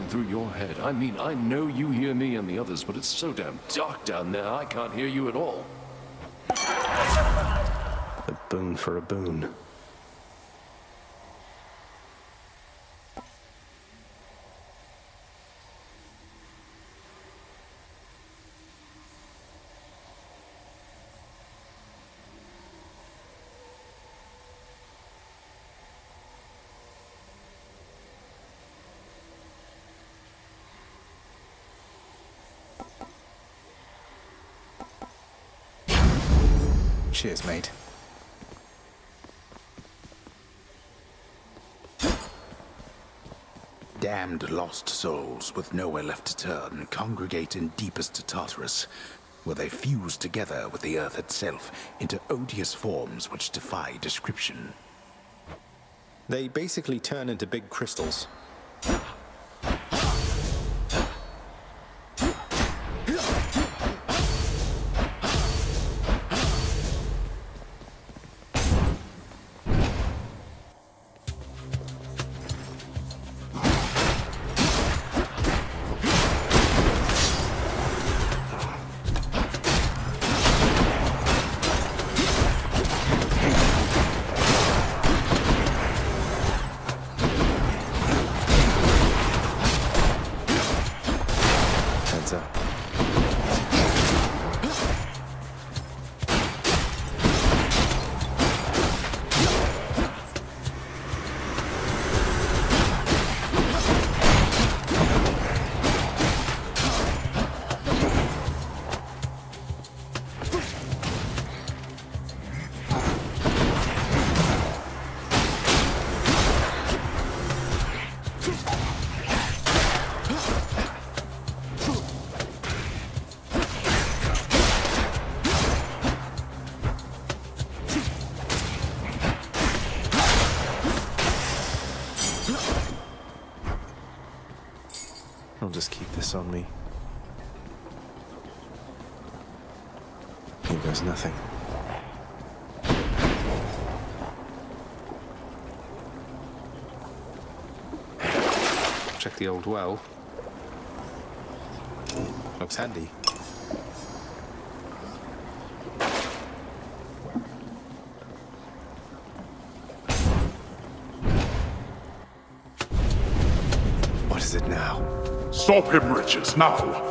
Going through your head. I mean, I know you hear me and the others, but it's so damn dark down there, I can't hear you at all. A boon for a boon. Cheers, mate. Damned lost souls with nowhere left to turn congregate in deepest Tartarus, where they fuse together with the earth itself into odious forms which defy description. They basically turn into big crystals. Well. Looks handy. What is it now? Stop him, Riches, now!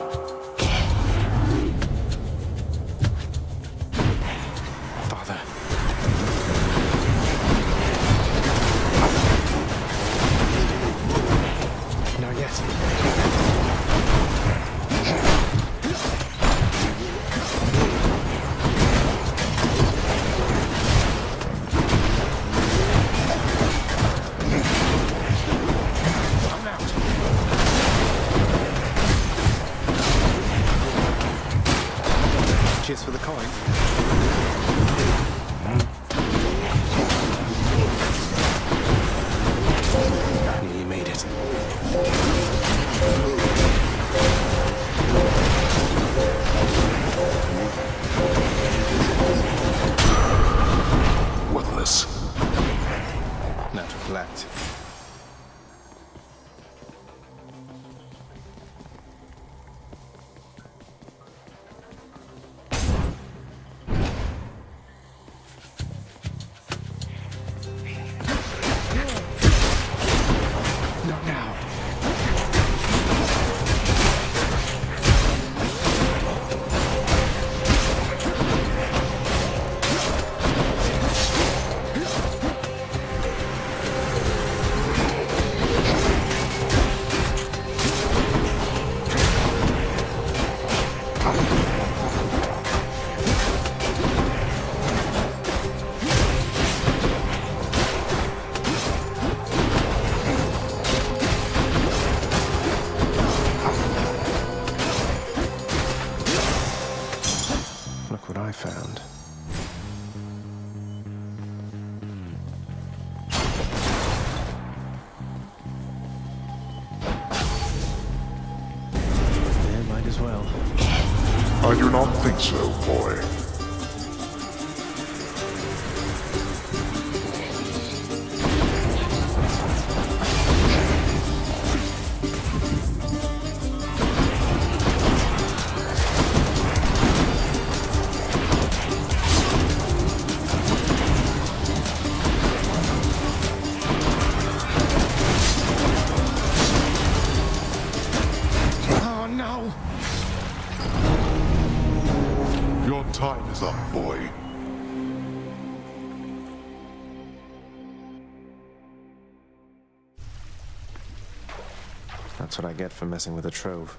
That's what I get for messing with a trove.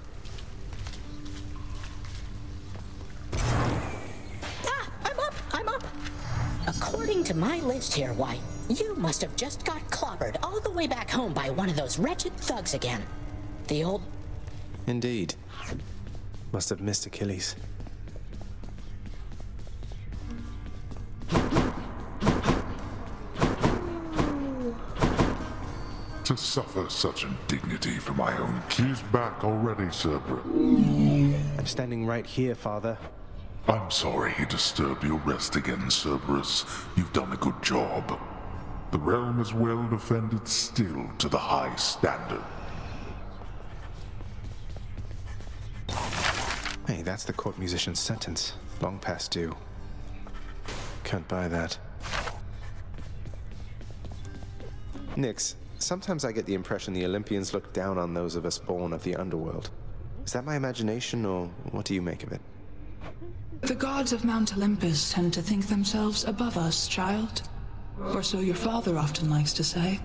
Ah, I'm up, I'm up. According to my list here, why, you must have just got clobbered all the way back home by one of those wretched thugs again. The old Indeed. Must have missed Achilles. Suffer such indignity for my own. He's back already, Cerberus. I'm standing right here, Father. I'm sorry he disturbed your rest again, Cerberus. You've done a good job. The realm is well defended still to the high standard. Hey, that's the court musician's sentence. Long past due. Can't buy that. Nyx, sometimes I get the impression the Olympians look down on those of us born of the underworld. Is that my imagination, or what do you make of it? The gods of Mount Olympus tend to think themselves above us, child. Or so your father often likes to say.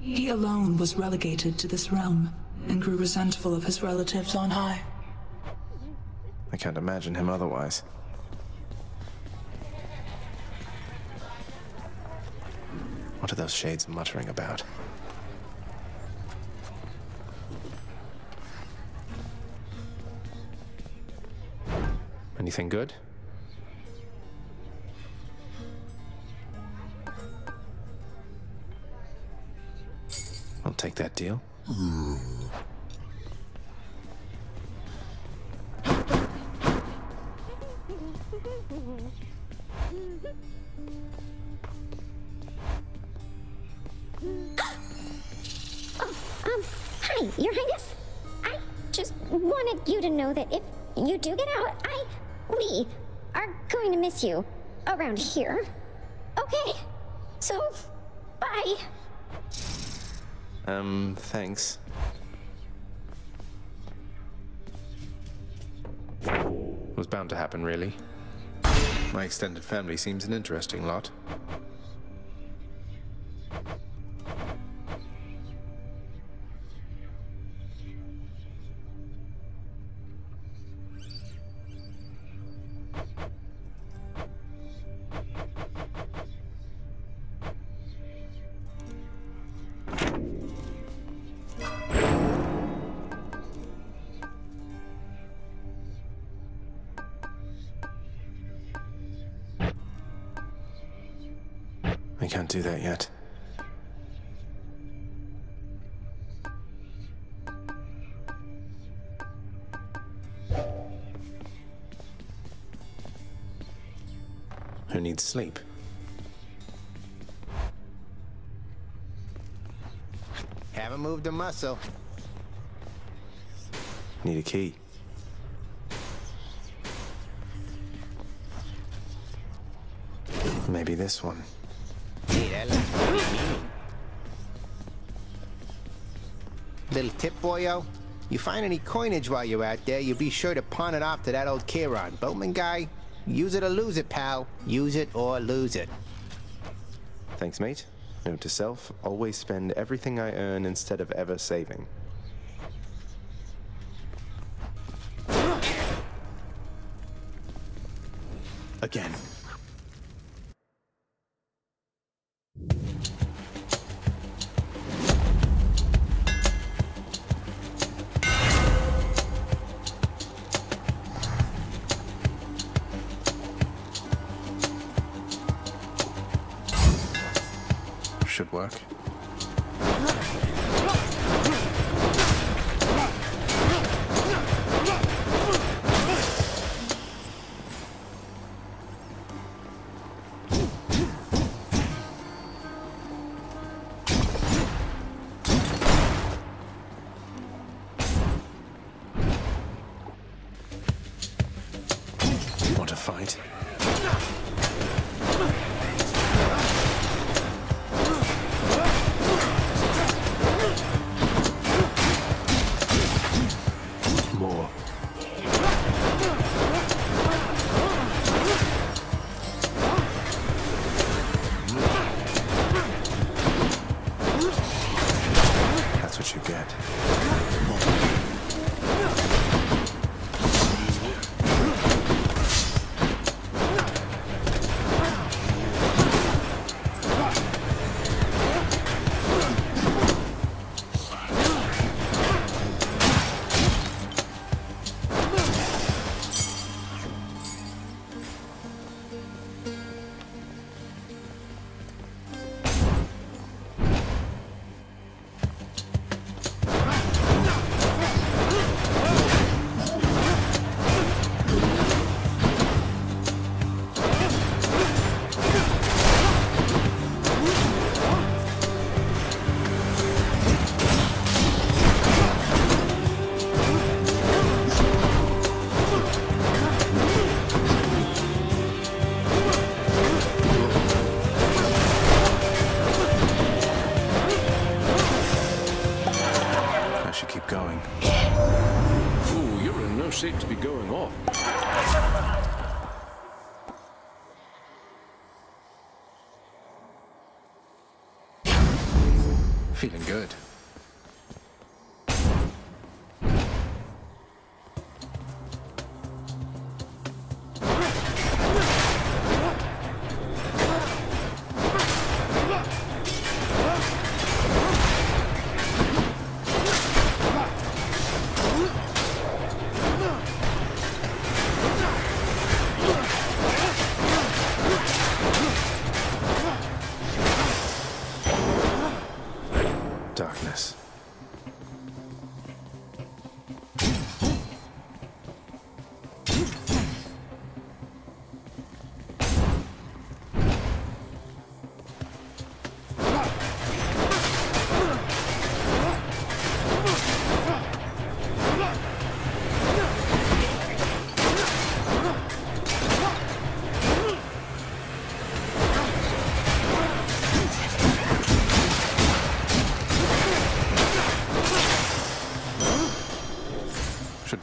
He alone was relegated to this realm and grew resentful of his relatives on high. I can't imagine him otherwise. What are those shades muttering about? Anything good? I'll take that deal. Oh, um, hi, Your Highness. I just wanted you to know that if you do get out, I, we, are going to miss you around here. Okay, so, bye. Um, thanks. Was bound to happen, really. My extended family seems an interesting lot. Sleep? Haven't moved a muscle. Need a key. Maybe this one. Hey, that looks pretty mean. Little tip, boyo. You find any coinage while you're out there, you'll be sure to pawn it off to that old Charon. Boatman guy, use it or lose it, pal. Use it or lose it. Thanks, mate. Note to self, always spend everything I earn instead of ever saving. Again.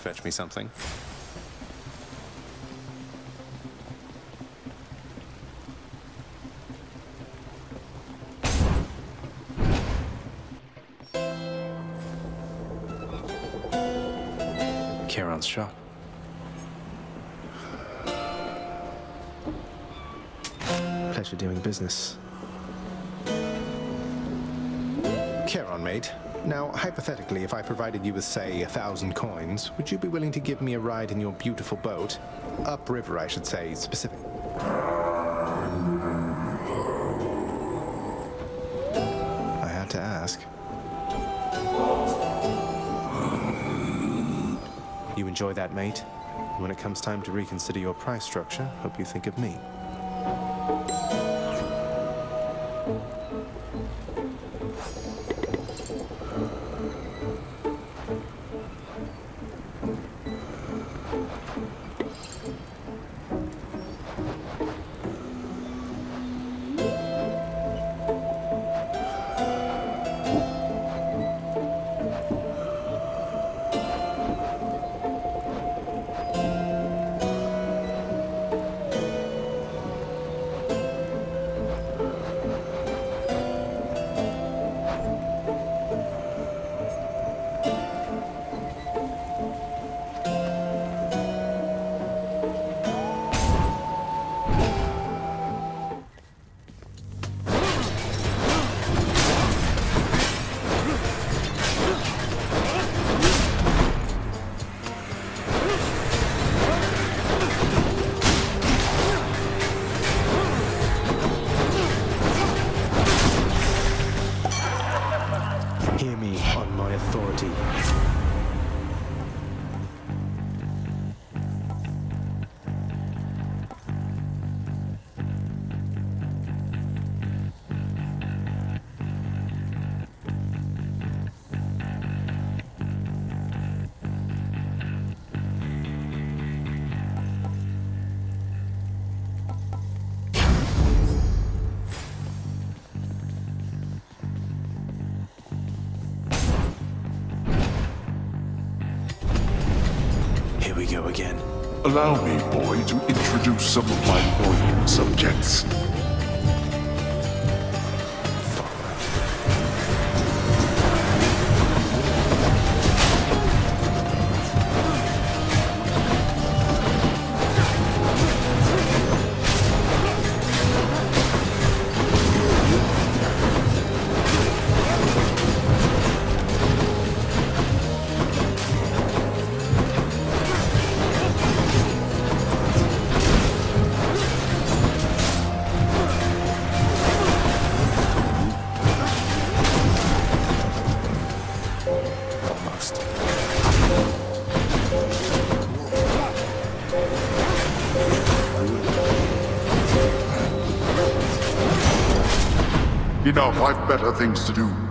Fetch me something. Charon's shot. Pleasure doing business. Charon, mate. Now, hypothetically, if I provided you with, say, a thousand coins, would you be willing to give me a ride in your beautiful boat? Upriver, I should say, specific. I had to ask. You enjoy that, mate? When it comes time to reconsider your price structure, hope you think of me. Enough, I've better things to do.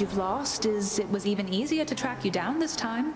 You've lost is it was even easier to track you down this. Time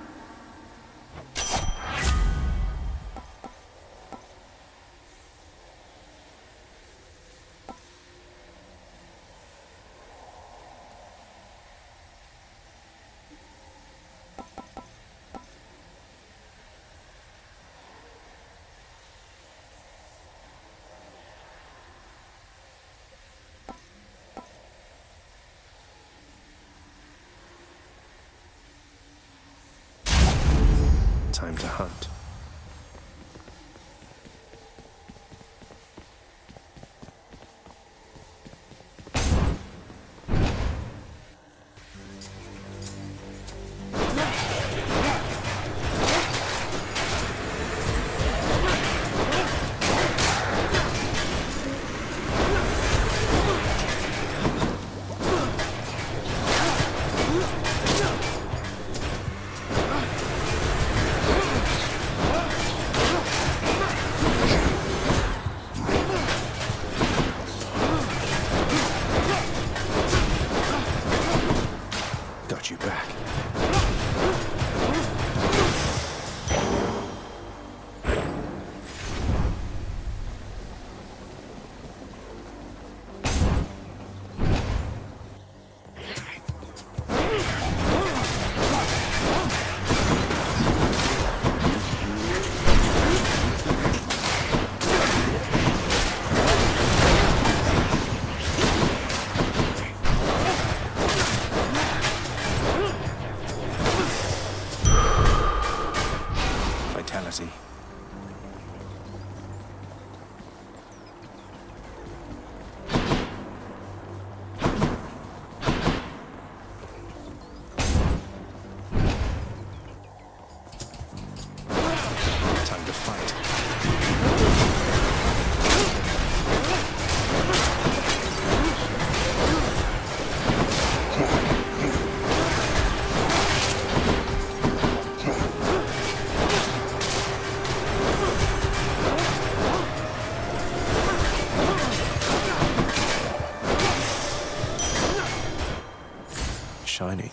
Shiny.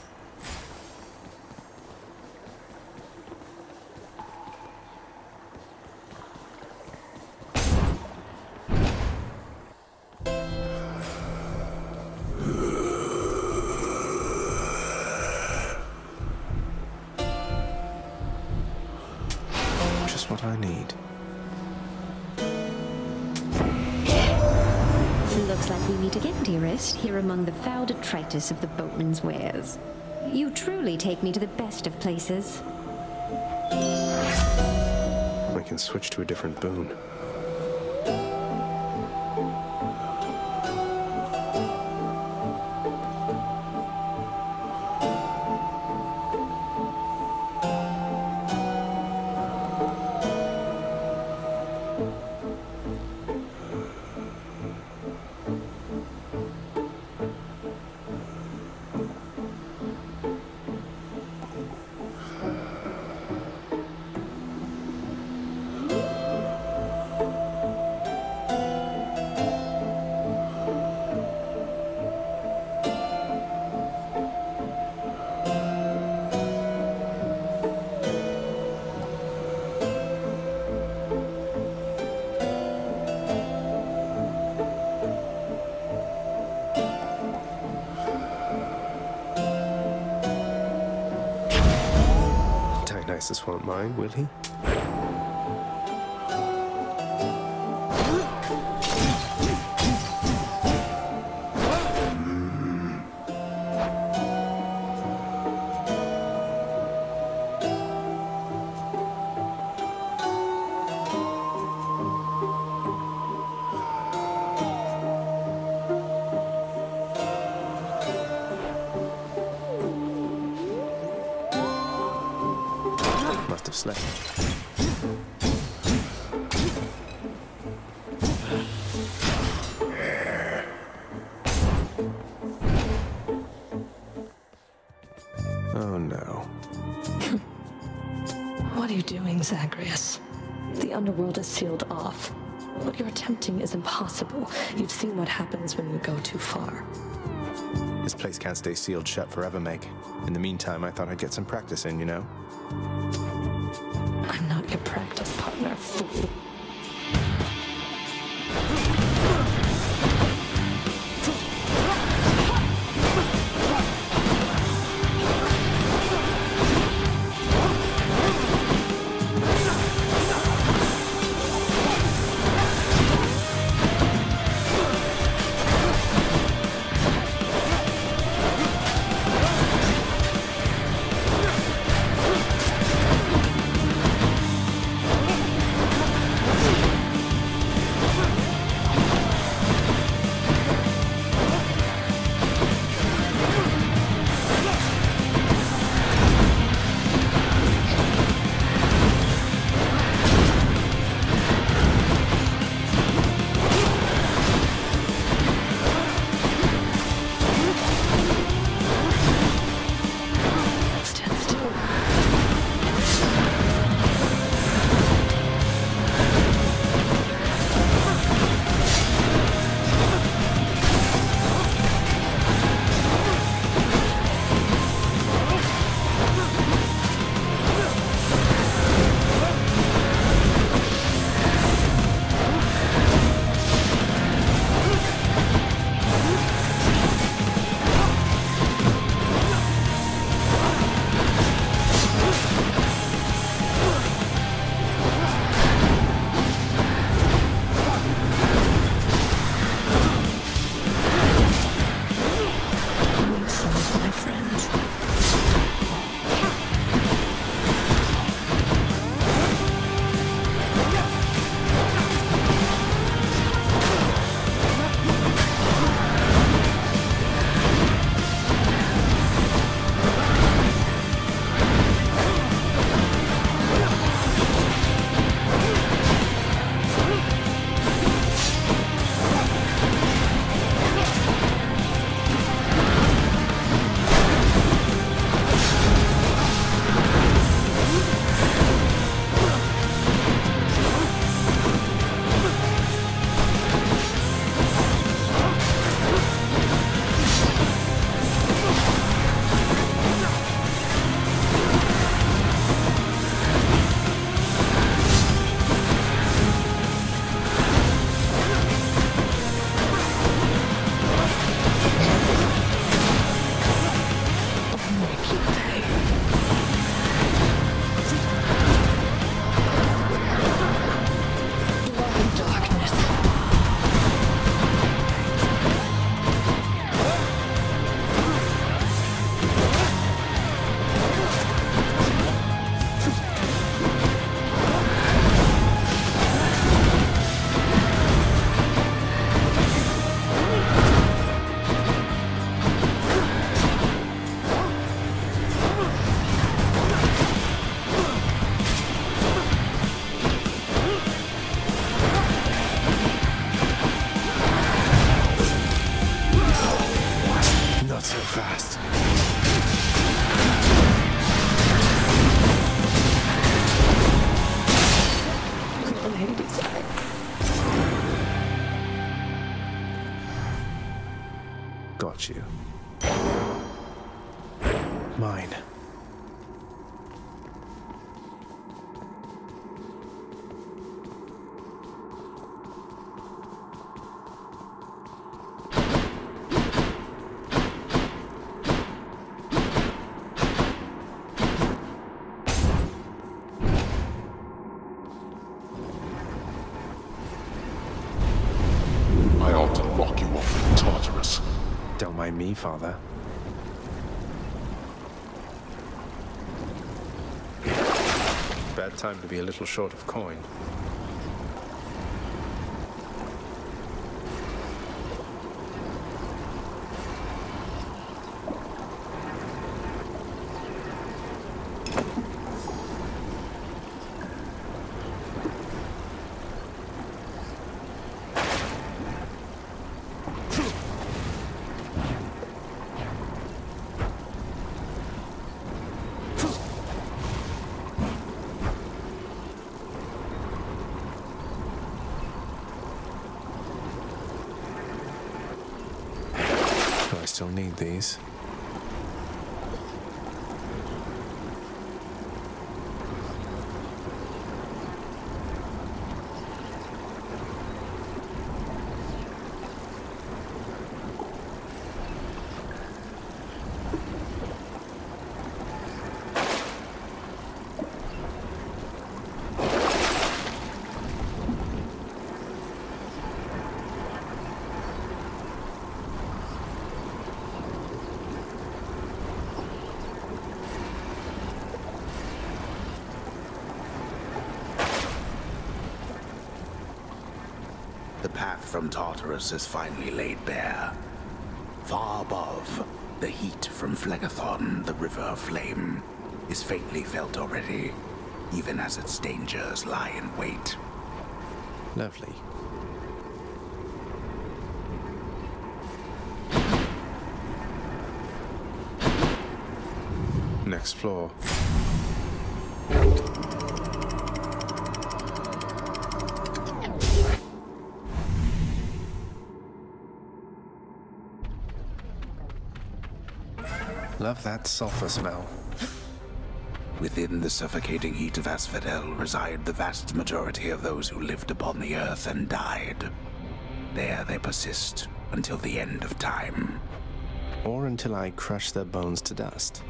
Just what I need. Here among the foul detritus of the boatman's wares. You truly take me to the best of places. I can switch to a different boon. Dionysus won't mind, will he? Oh no. what are you doing, Zagreus? The underworld is sealed off. What you're attempting is impossible. You've seen what happens when you go too far. This place can't stay sealed shut forever, Meg. In the meantime, I thought I'd get some practice in, you know? They're fool. time to be a little short of coin. Still need these. The path from Tartarus is finally laid bare. Far above, the heat from Phlegethon, the River of Flame, is faintly felt already, even as its dangers lie in wait. Lovely. Next floor. Love that sulfur smell. Within the suffocating heat of Asphodel reside the vast majority of those who lived upon the earth and died. There they persist until the end of time. Or until I crush their bones to dust.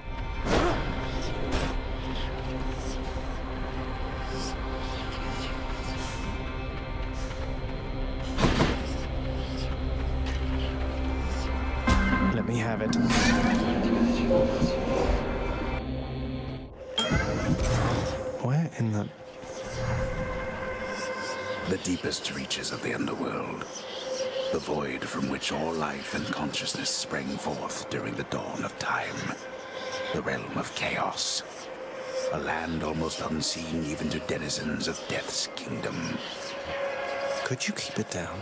Almost even to denizens of Death's kingdom. Could you keep it down?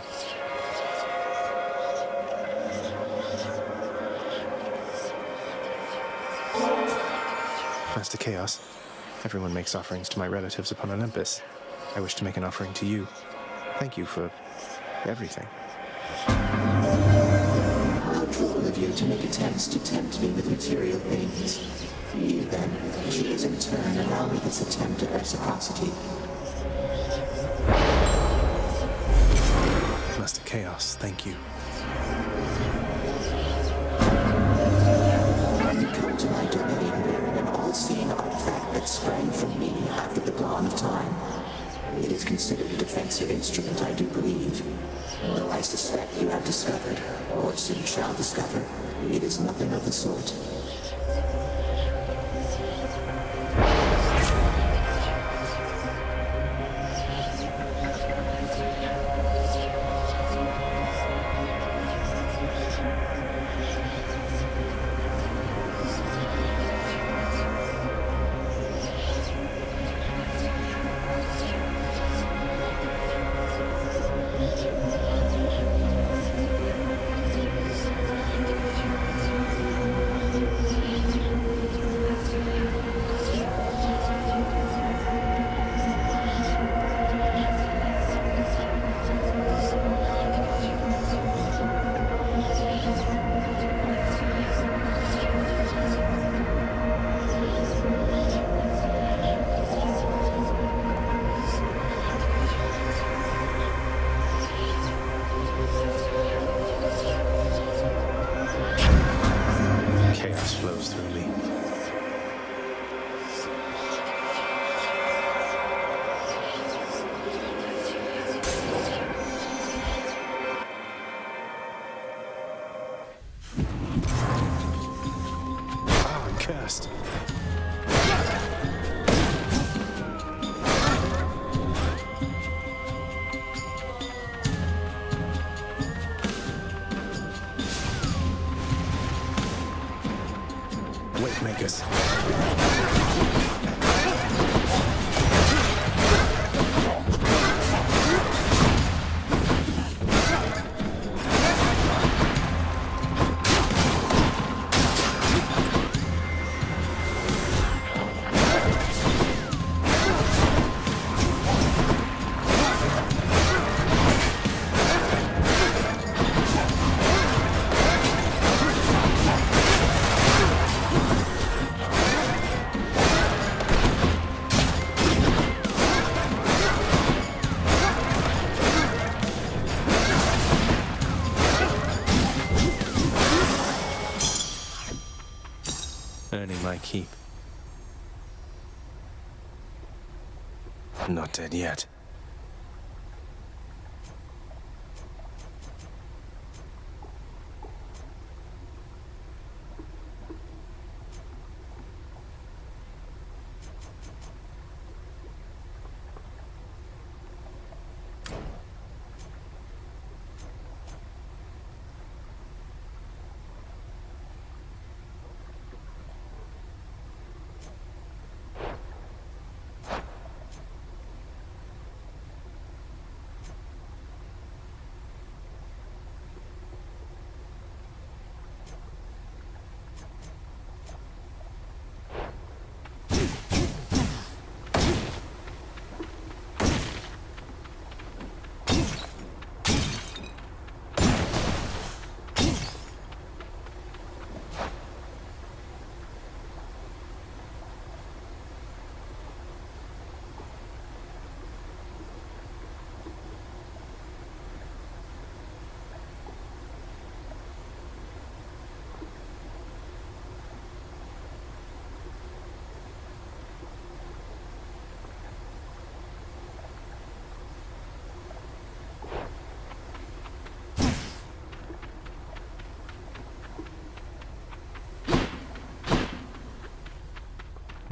Master Chaos, everyone makes offerings to my relatives upon Olympus. I wish to make an offering to you. Thank you for everything. How cruel of you to make attempts to tempt me with material things. You then, please in turn allow me this attempt at reciprocity. Master Chaos, thank you. You come to my domain bearing an all-seeing artifact that sprang from me after the dawn of time. It is considered a defensive instrument, I do believe. Though I suspect you have discovered, or soon shall discover, it is nothing of the sort. My keep. Not dead yet.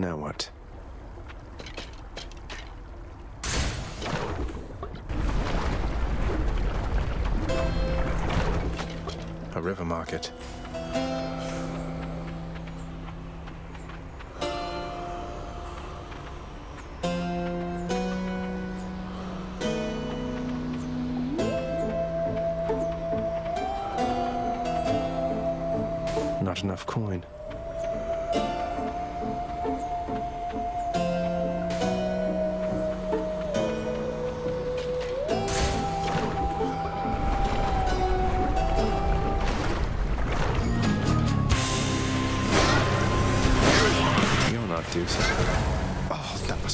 Now what? A river market. Not enough coin.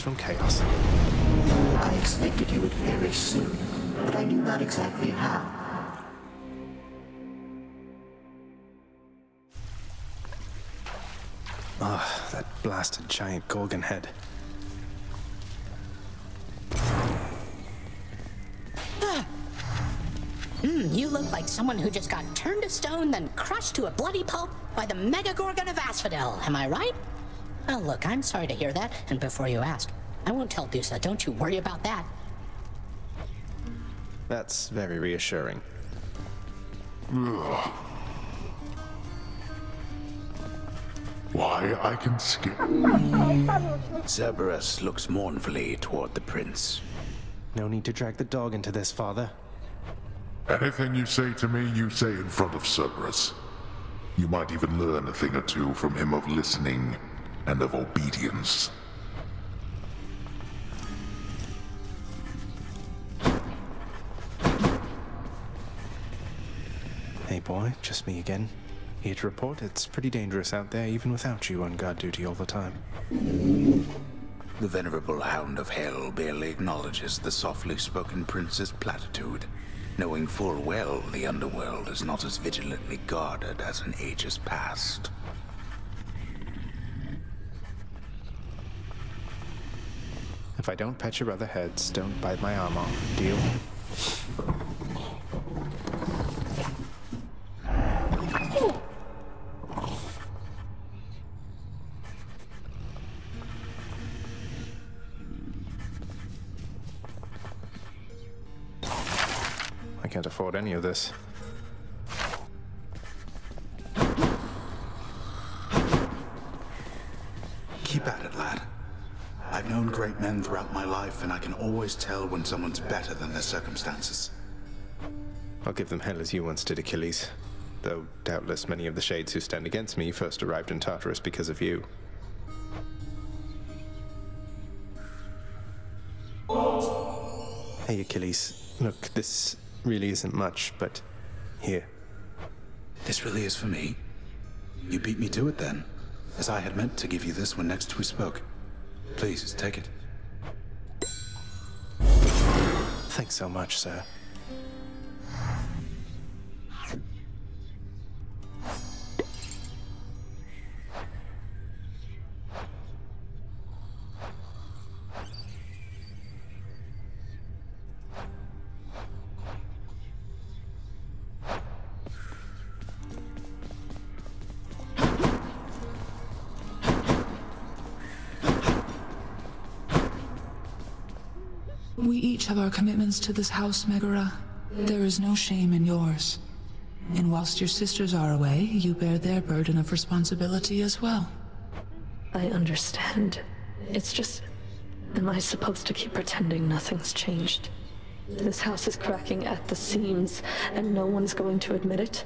From Chaos. I expected you would perish soon, but I knew not exactly how. Ah, that blasted giant Gorgon head. Hmm, you look like someone who just got turned to stone, then crushed to a bloody pulp by the Mega Gorgon of Asphodel. Am I right? Oh, look, I'm sorry to hear that. And before you ask, I won't tell Dusa. Don't you worry about that. That's very reassuring. Ugh. Why, I can skip. Cerberus looks mournfully toward the prince. No need to drag the dog into this, father. Anything you say to me, you say in front of Cerberus. You might even learn a thing or two from him of listening and of obedience. Hey boy, just me again. Here to report it's pretty dangerous out there even without you on guard duty all the time. The venerable Hound of Hell barely acknowledges the softly spoken prince's platitude, knowing full well the underworld is not as vigilantly guarded as in ages past. If I don't pet your other heads, don't bite my arm off. Deal? I can't afford any of this. Keep at it, lad. I've known great men throughout my life, and I can always tell when someone's better than their circumstances. I'll give them hell as you once did Achilles. Though doubtless many of the shades who stand against me first arrived in Tartarus because of you. Hey Achilles, look, this really isn't much, but here. This really is for me? You beat me to it then, as I had meant to give you this when next we spoke. Please, take it. Thanks so much, sir. We each have our commitments to this house, Megara. There is no shame in yours. And whilst your sisters are away, you bear their burden of responsibility as well. I understand. It's just... Am I supposed to keep pretending nothing's changed? This house is cracking at the seams, and no one's going to admit it?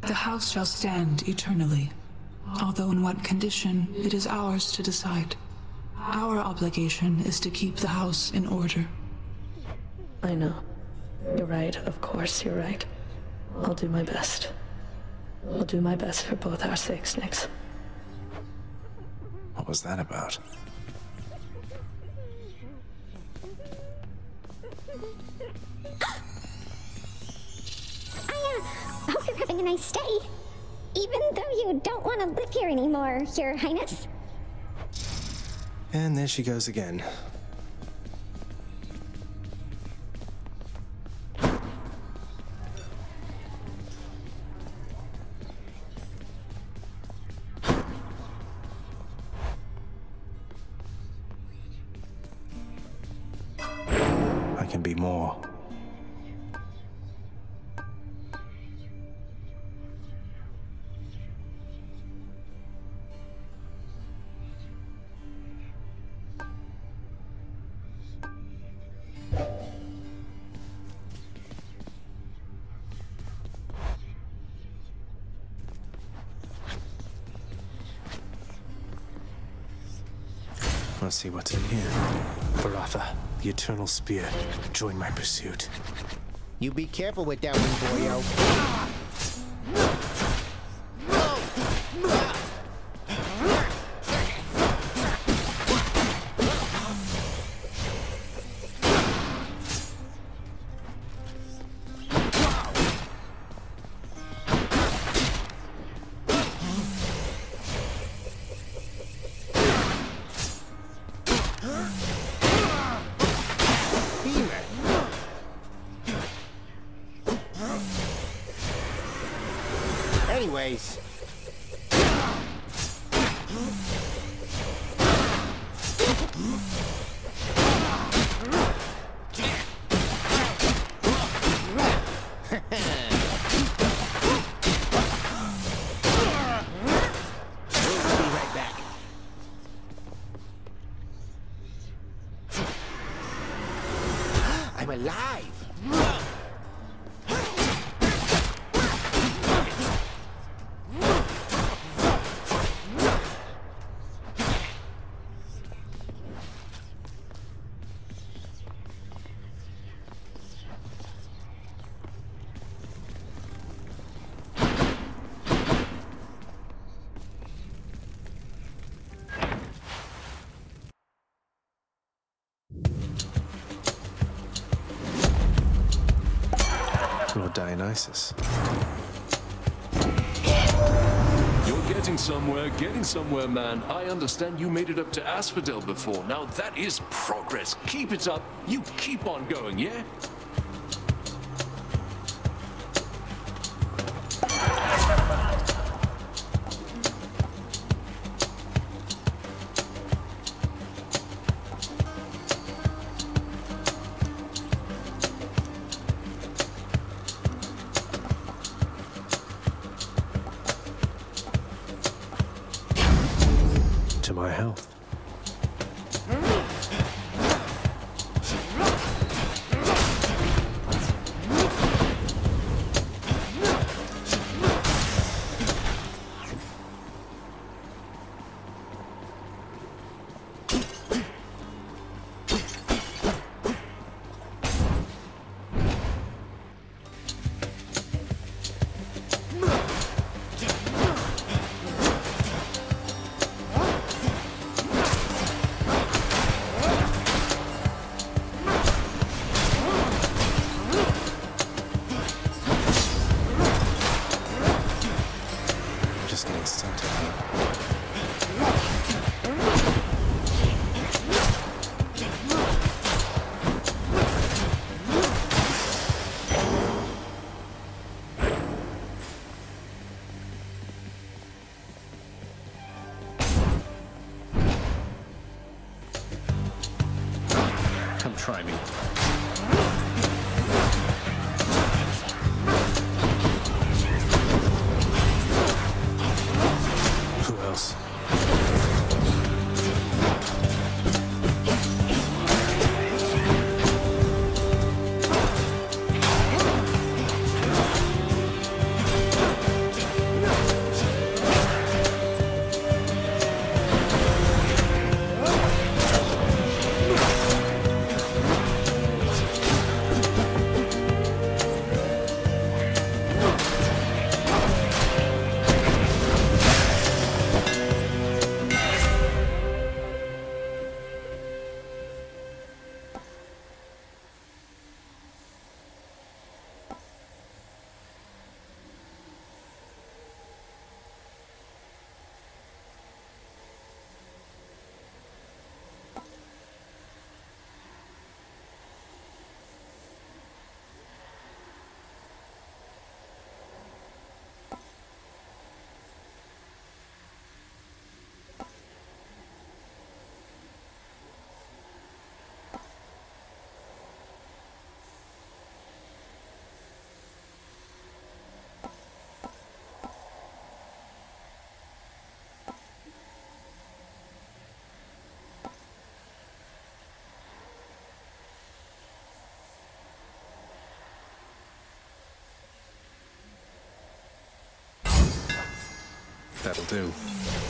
The house shall stand eternally. Although in what condition, it is ours to decide. Our obligation is to keep the house in order. I know. You're right, of course you're right. I'll do my best. I'll do my best for both our sakes, Nyx. What was that about? I, uh, hope you're having a nice stay. Even though you don't want to live here anymore, Your Highness. And there she goes again. Eternal Spear. Join my pursuit. You be careful with that one, boyo. Dionysus. You're getting somewhere, getting somewhere, man. I understand you made it up to Asphodel before. Now that is progress. Keep it up. You keep on going, yeah? That'll do.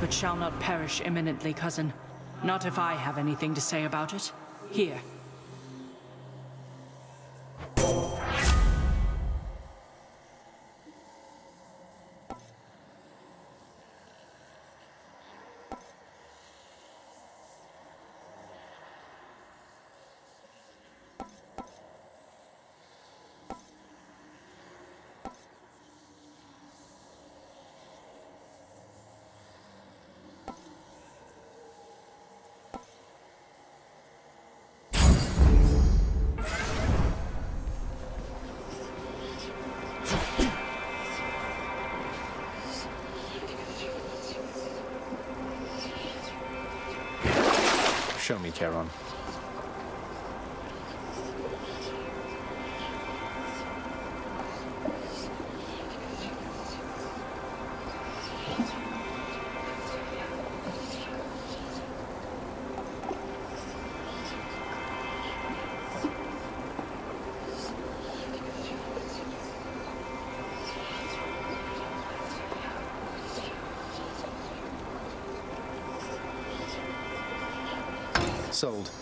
But shall not perish imminently, cousin. Not if I have anything to say about it. Here. Show Sold.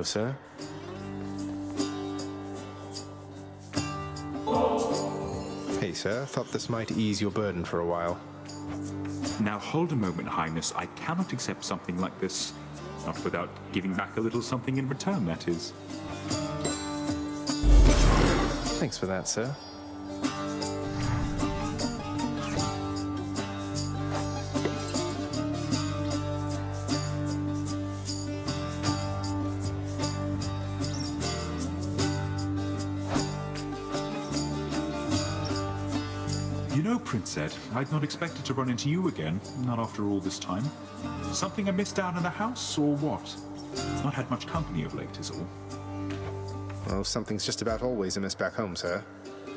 Hello, sir. Hey, sir. Thought this might ease your burden for a while. Now hold a moment, Highness. I cannot accept something like this. Not without giving back a little something in return, that is. Thanks for that, sir. You know, Prince Ed, I'd not expected to run into you again, not after all this time. Something I missed down in the house, or what? Not had much company of late, is all. Well, something's just about always amiss back home, sir.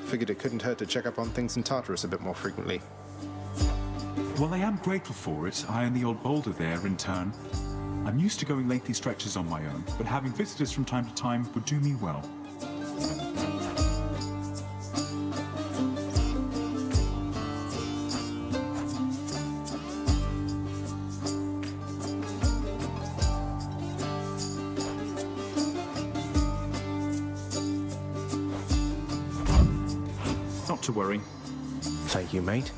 Figured it couldn't hurt to check up on things in Tartarus a bit more frequently. Well, I am grateful for it, I and the old boulder there, in turn. I'm used to going lengthy stretches on my own, but having visitors from time to time would do me well. To worry. Thank you, mate.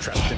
Trapped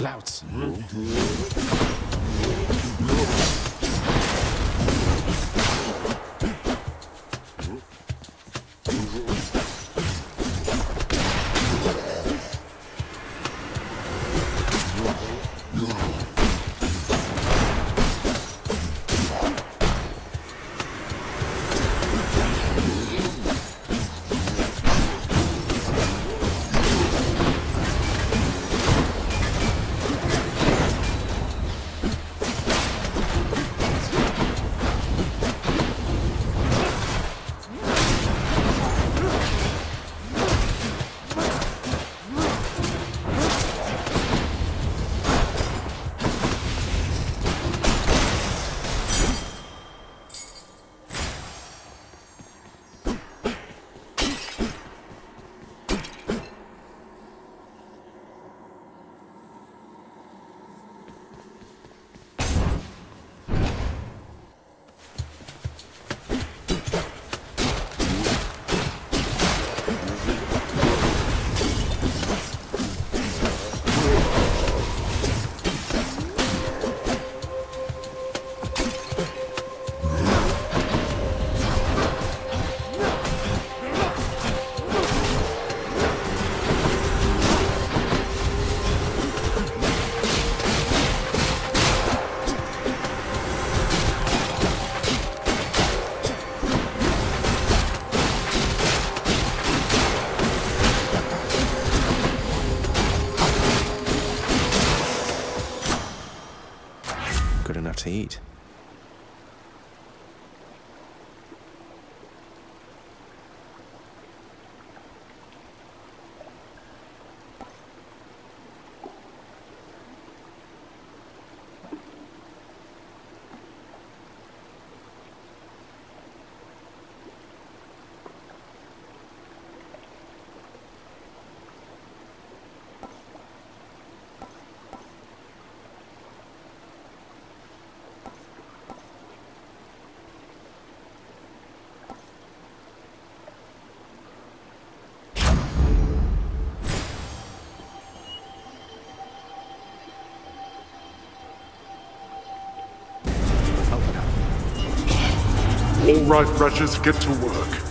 Louts. Mm-hmm. All right, Precious, get to work.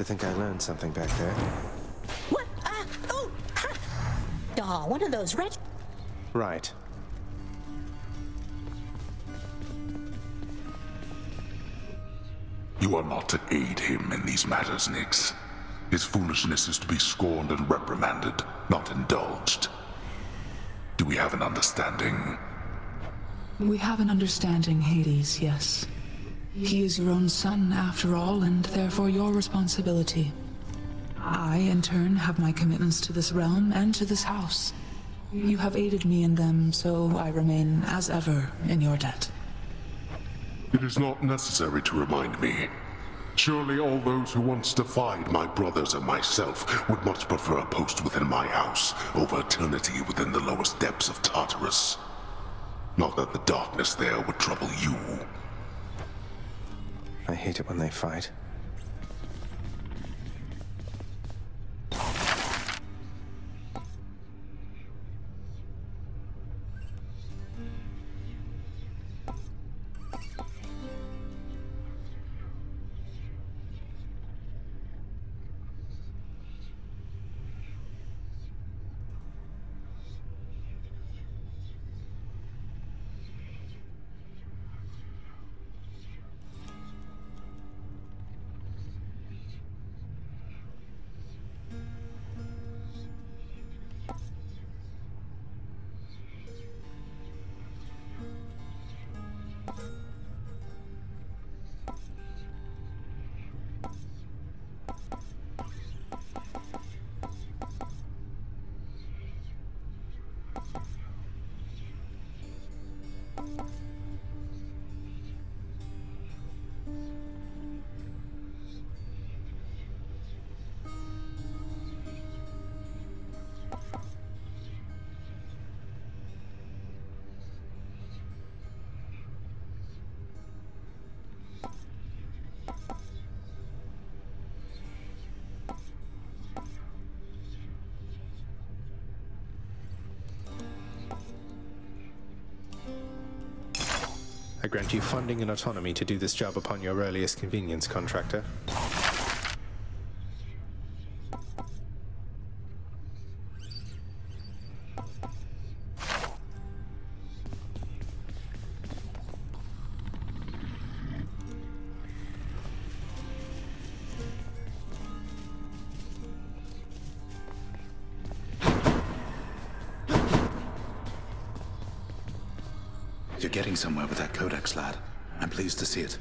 To think I learned something back there. What? Ah, oh, ha. Aw, one of those red. Right. You are not to aid him in these matters, Nyx. His foolishness is to be scorned and reprimanded, not indulged. Do we have an understanding? We have an understanding, Hades, yes. He is your own son, after all, and therefore your responsibility. I, in turn, have my commitments to this realm and to this house. You have aided me in them, so I remain, as ever, in your debt. It is not necessary to remind me. Surely all those who once defied my brothers and myself would much prefer a post within my house over eternity within the lowest depths of Tartarus. Not that the darkness there would trouble you. I hate it when they fight. Grant you funding and autonomy to do this job upon your earliest convenience, contractor. Somewhere with that codex, lad. I'm pleased to see it.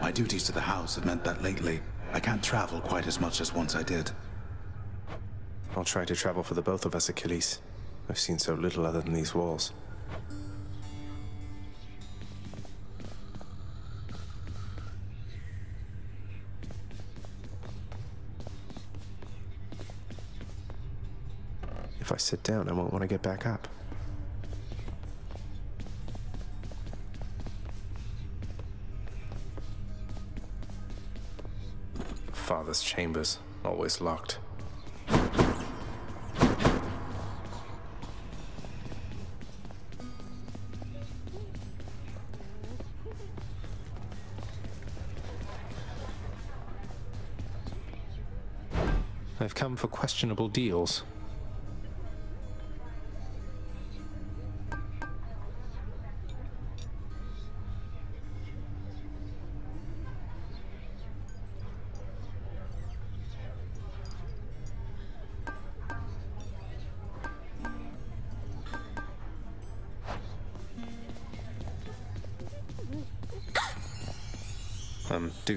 My duties to the house have meant that lately, I can't travel quite as much as once I did. I'll try to travel for the both of us, Achilles. I've seen so little other than these walls. If I sit down, I won't want to get back up. Always locked. I've come for questionable deals.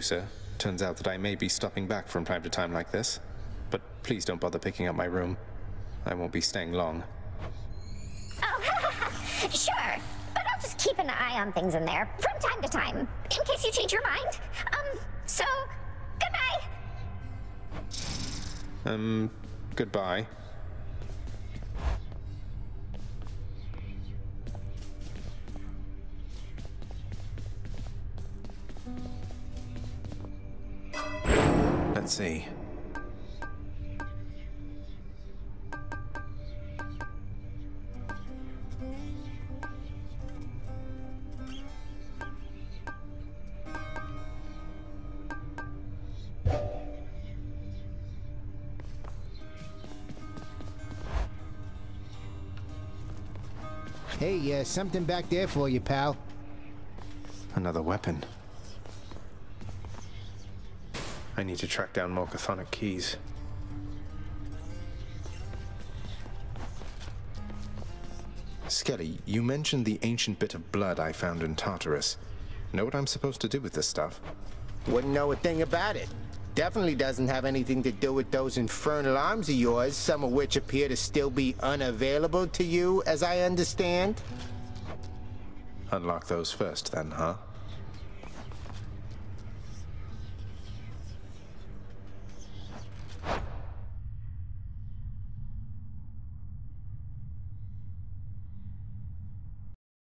Dusa, turns out that I may be stopping back from time to time like this. But please don't bother picking up my room. I won't be staying long. Oh, sure. But I'll just keep an eye on things in there from time to time, in case you change your mind. Um, so, goodbye. Um, goodbye. Hey, uh, something back there for you, pal. Another weapon. I need to track down more keys. Skelly, you mentioned the ancient bit of blood I found in Tartarus. Know what I'm supposed to do with this stuff? Wouldn't know a thing about it. Definitely doesn't have anything to do with those infernal arms of yours, some of which appear to still be unavailable to you, as I understand. Unlock those first, then, huh?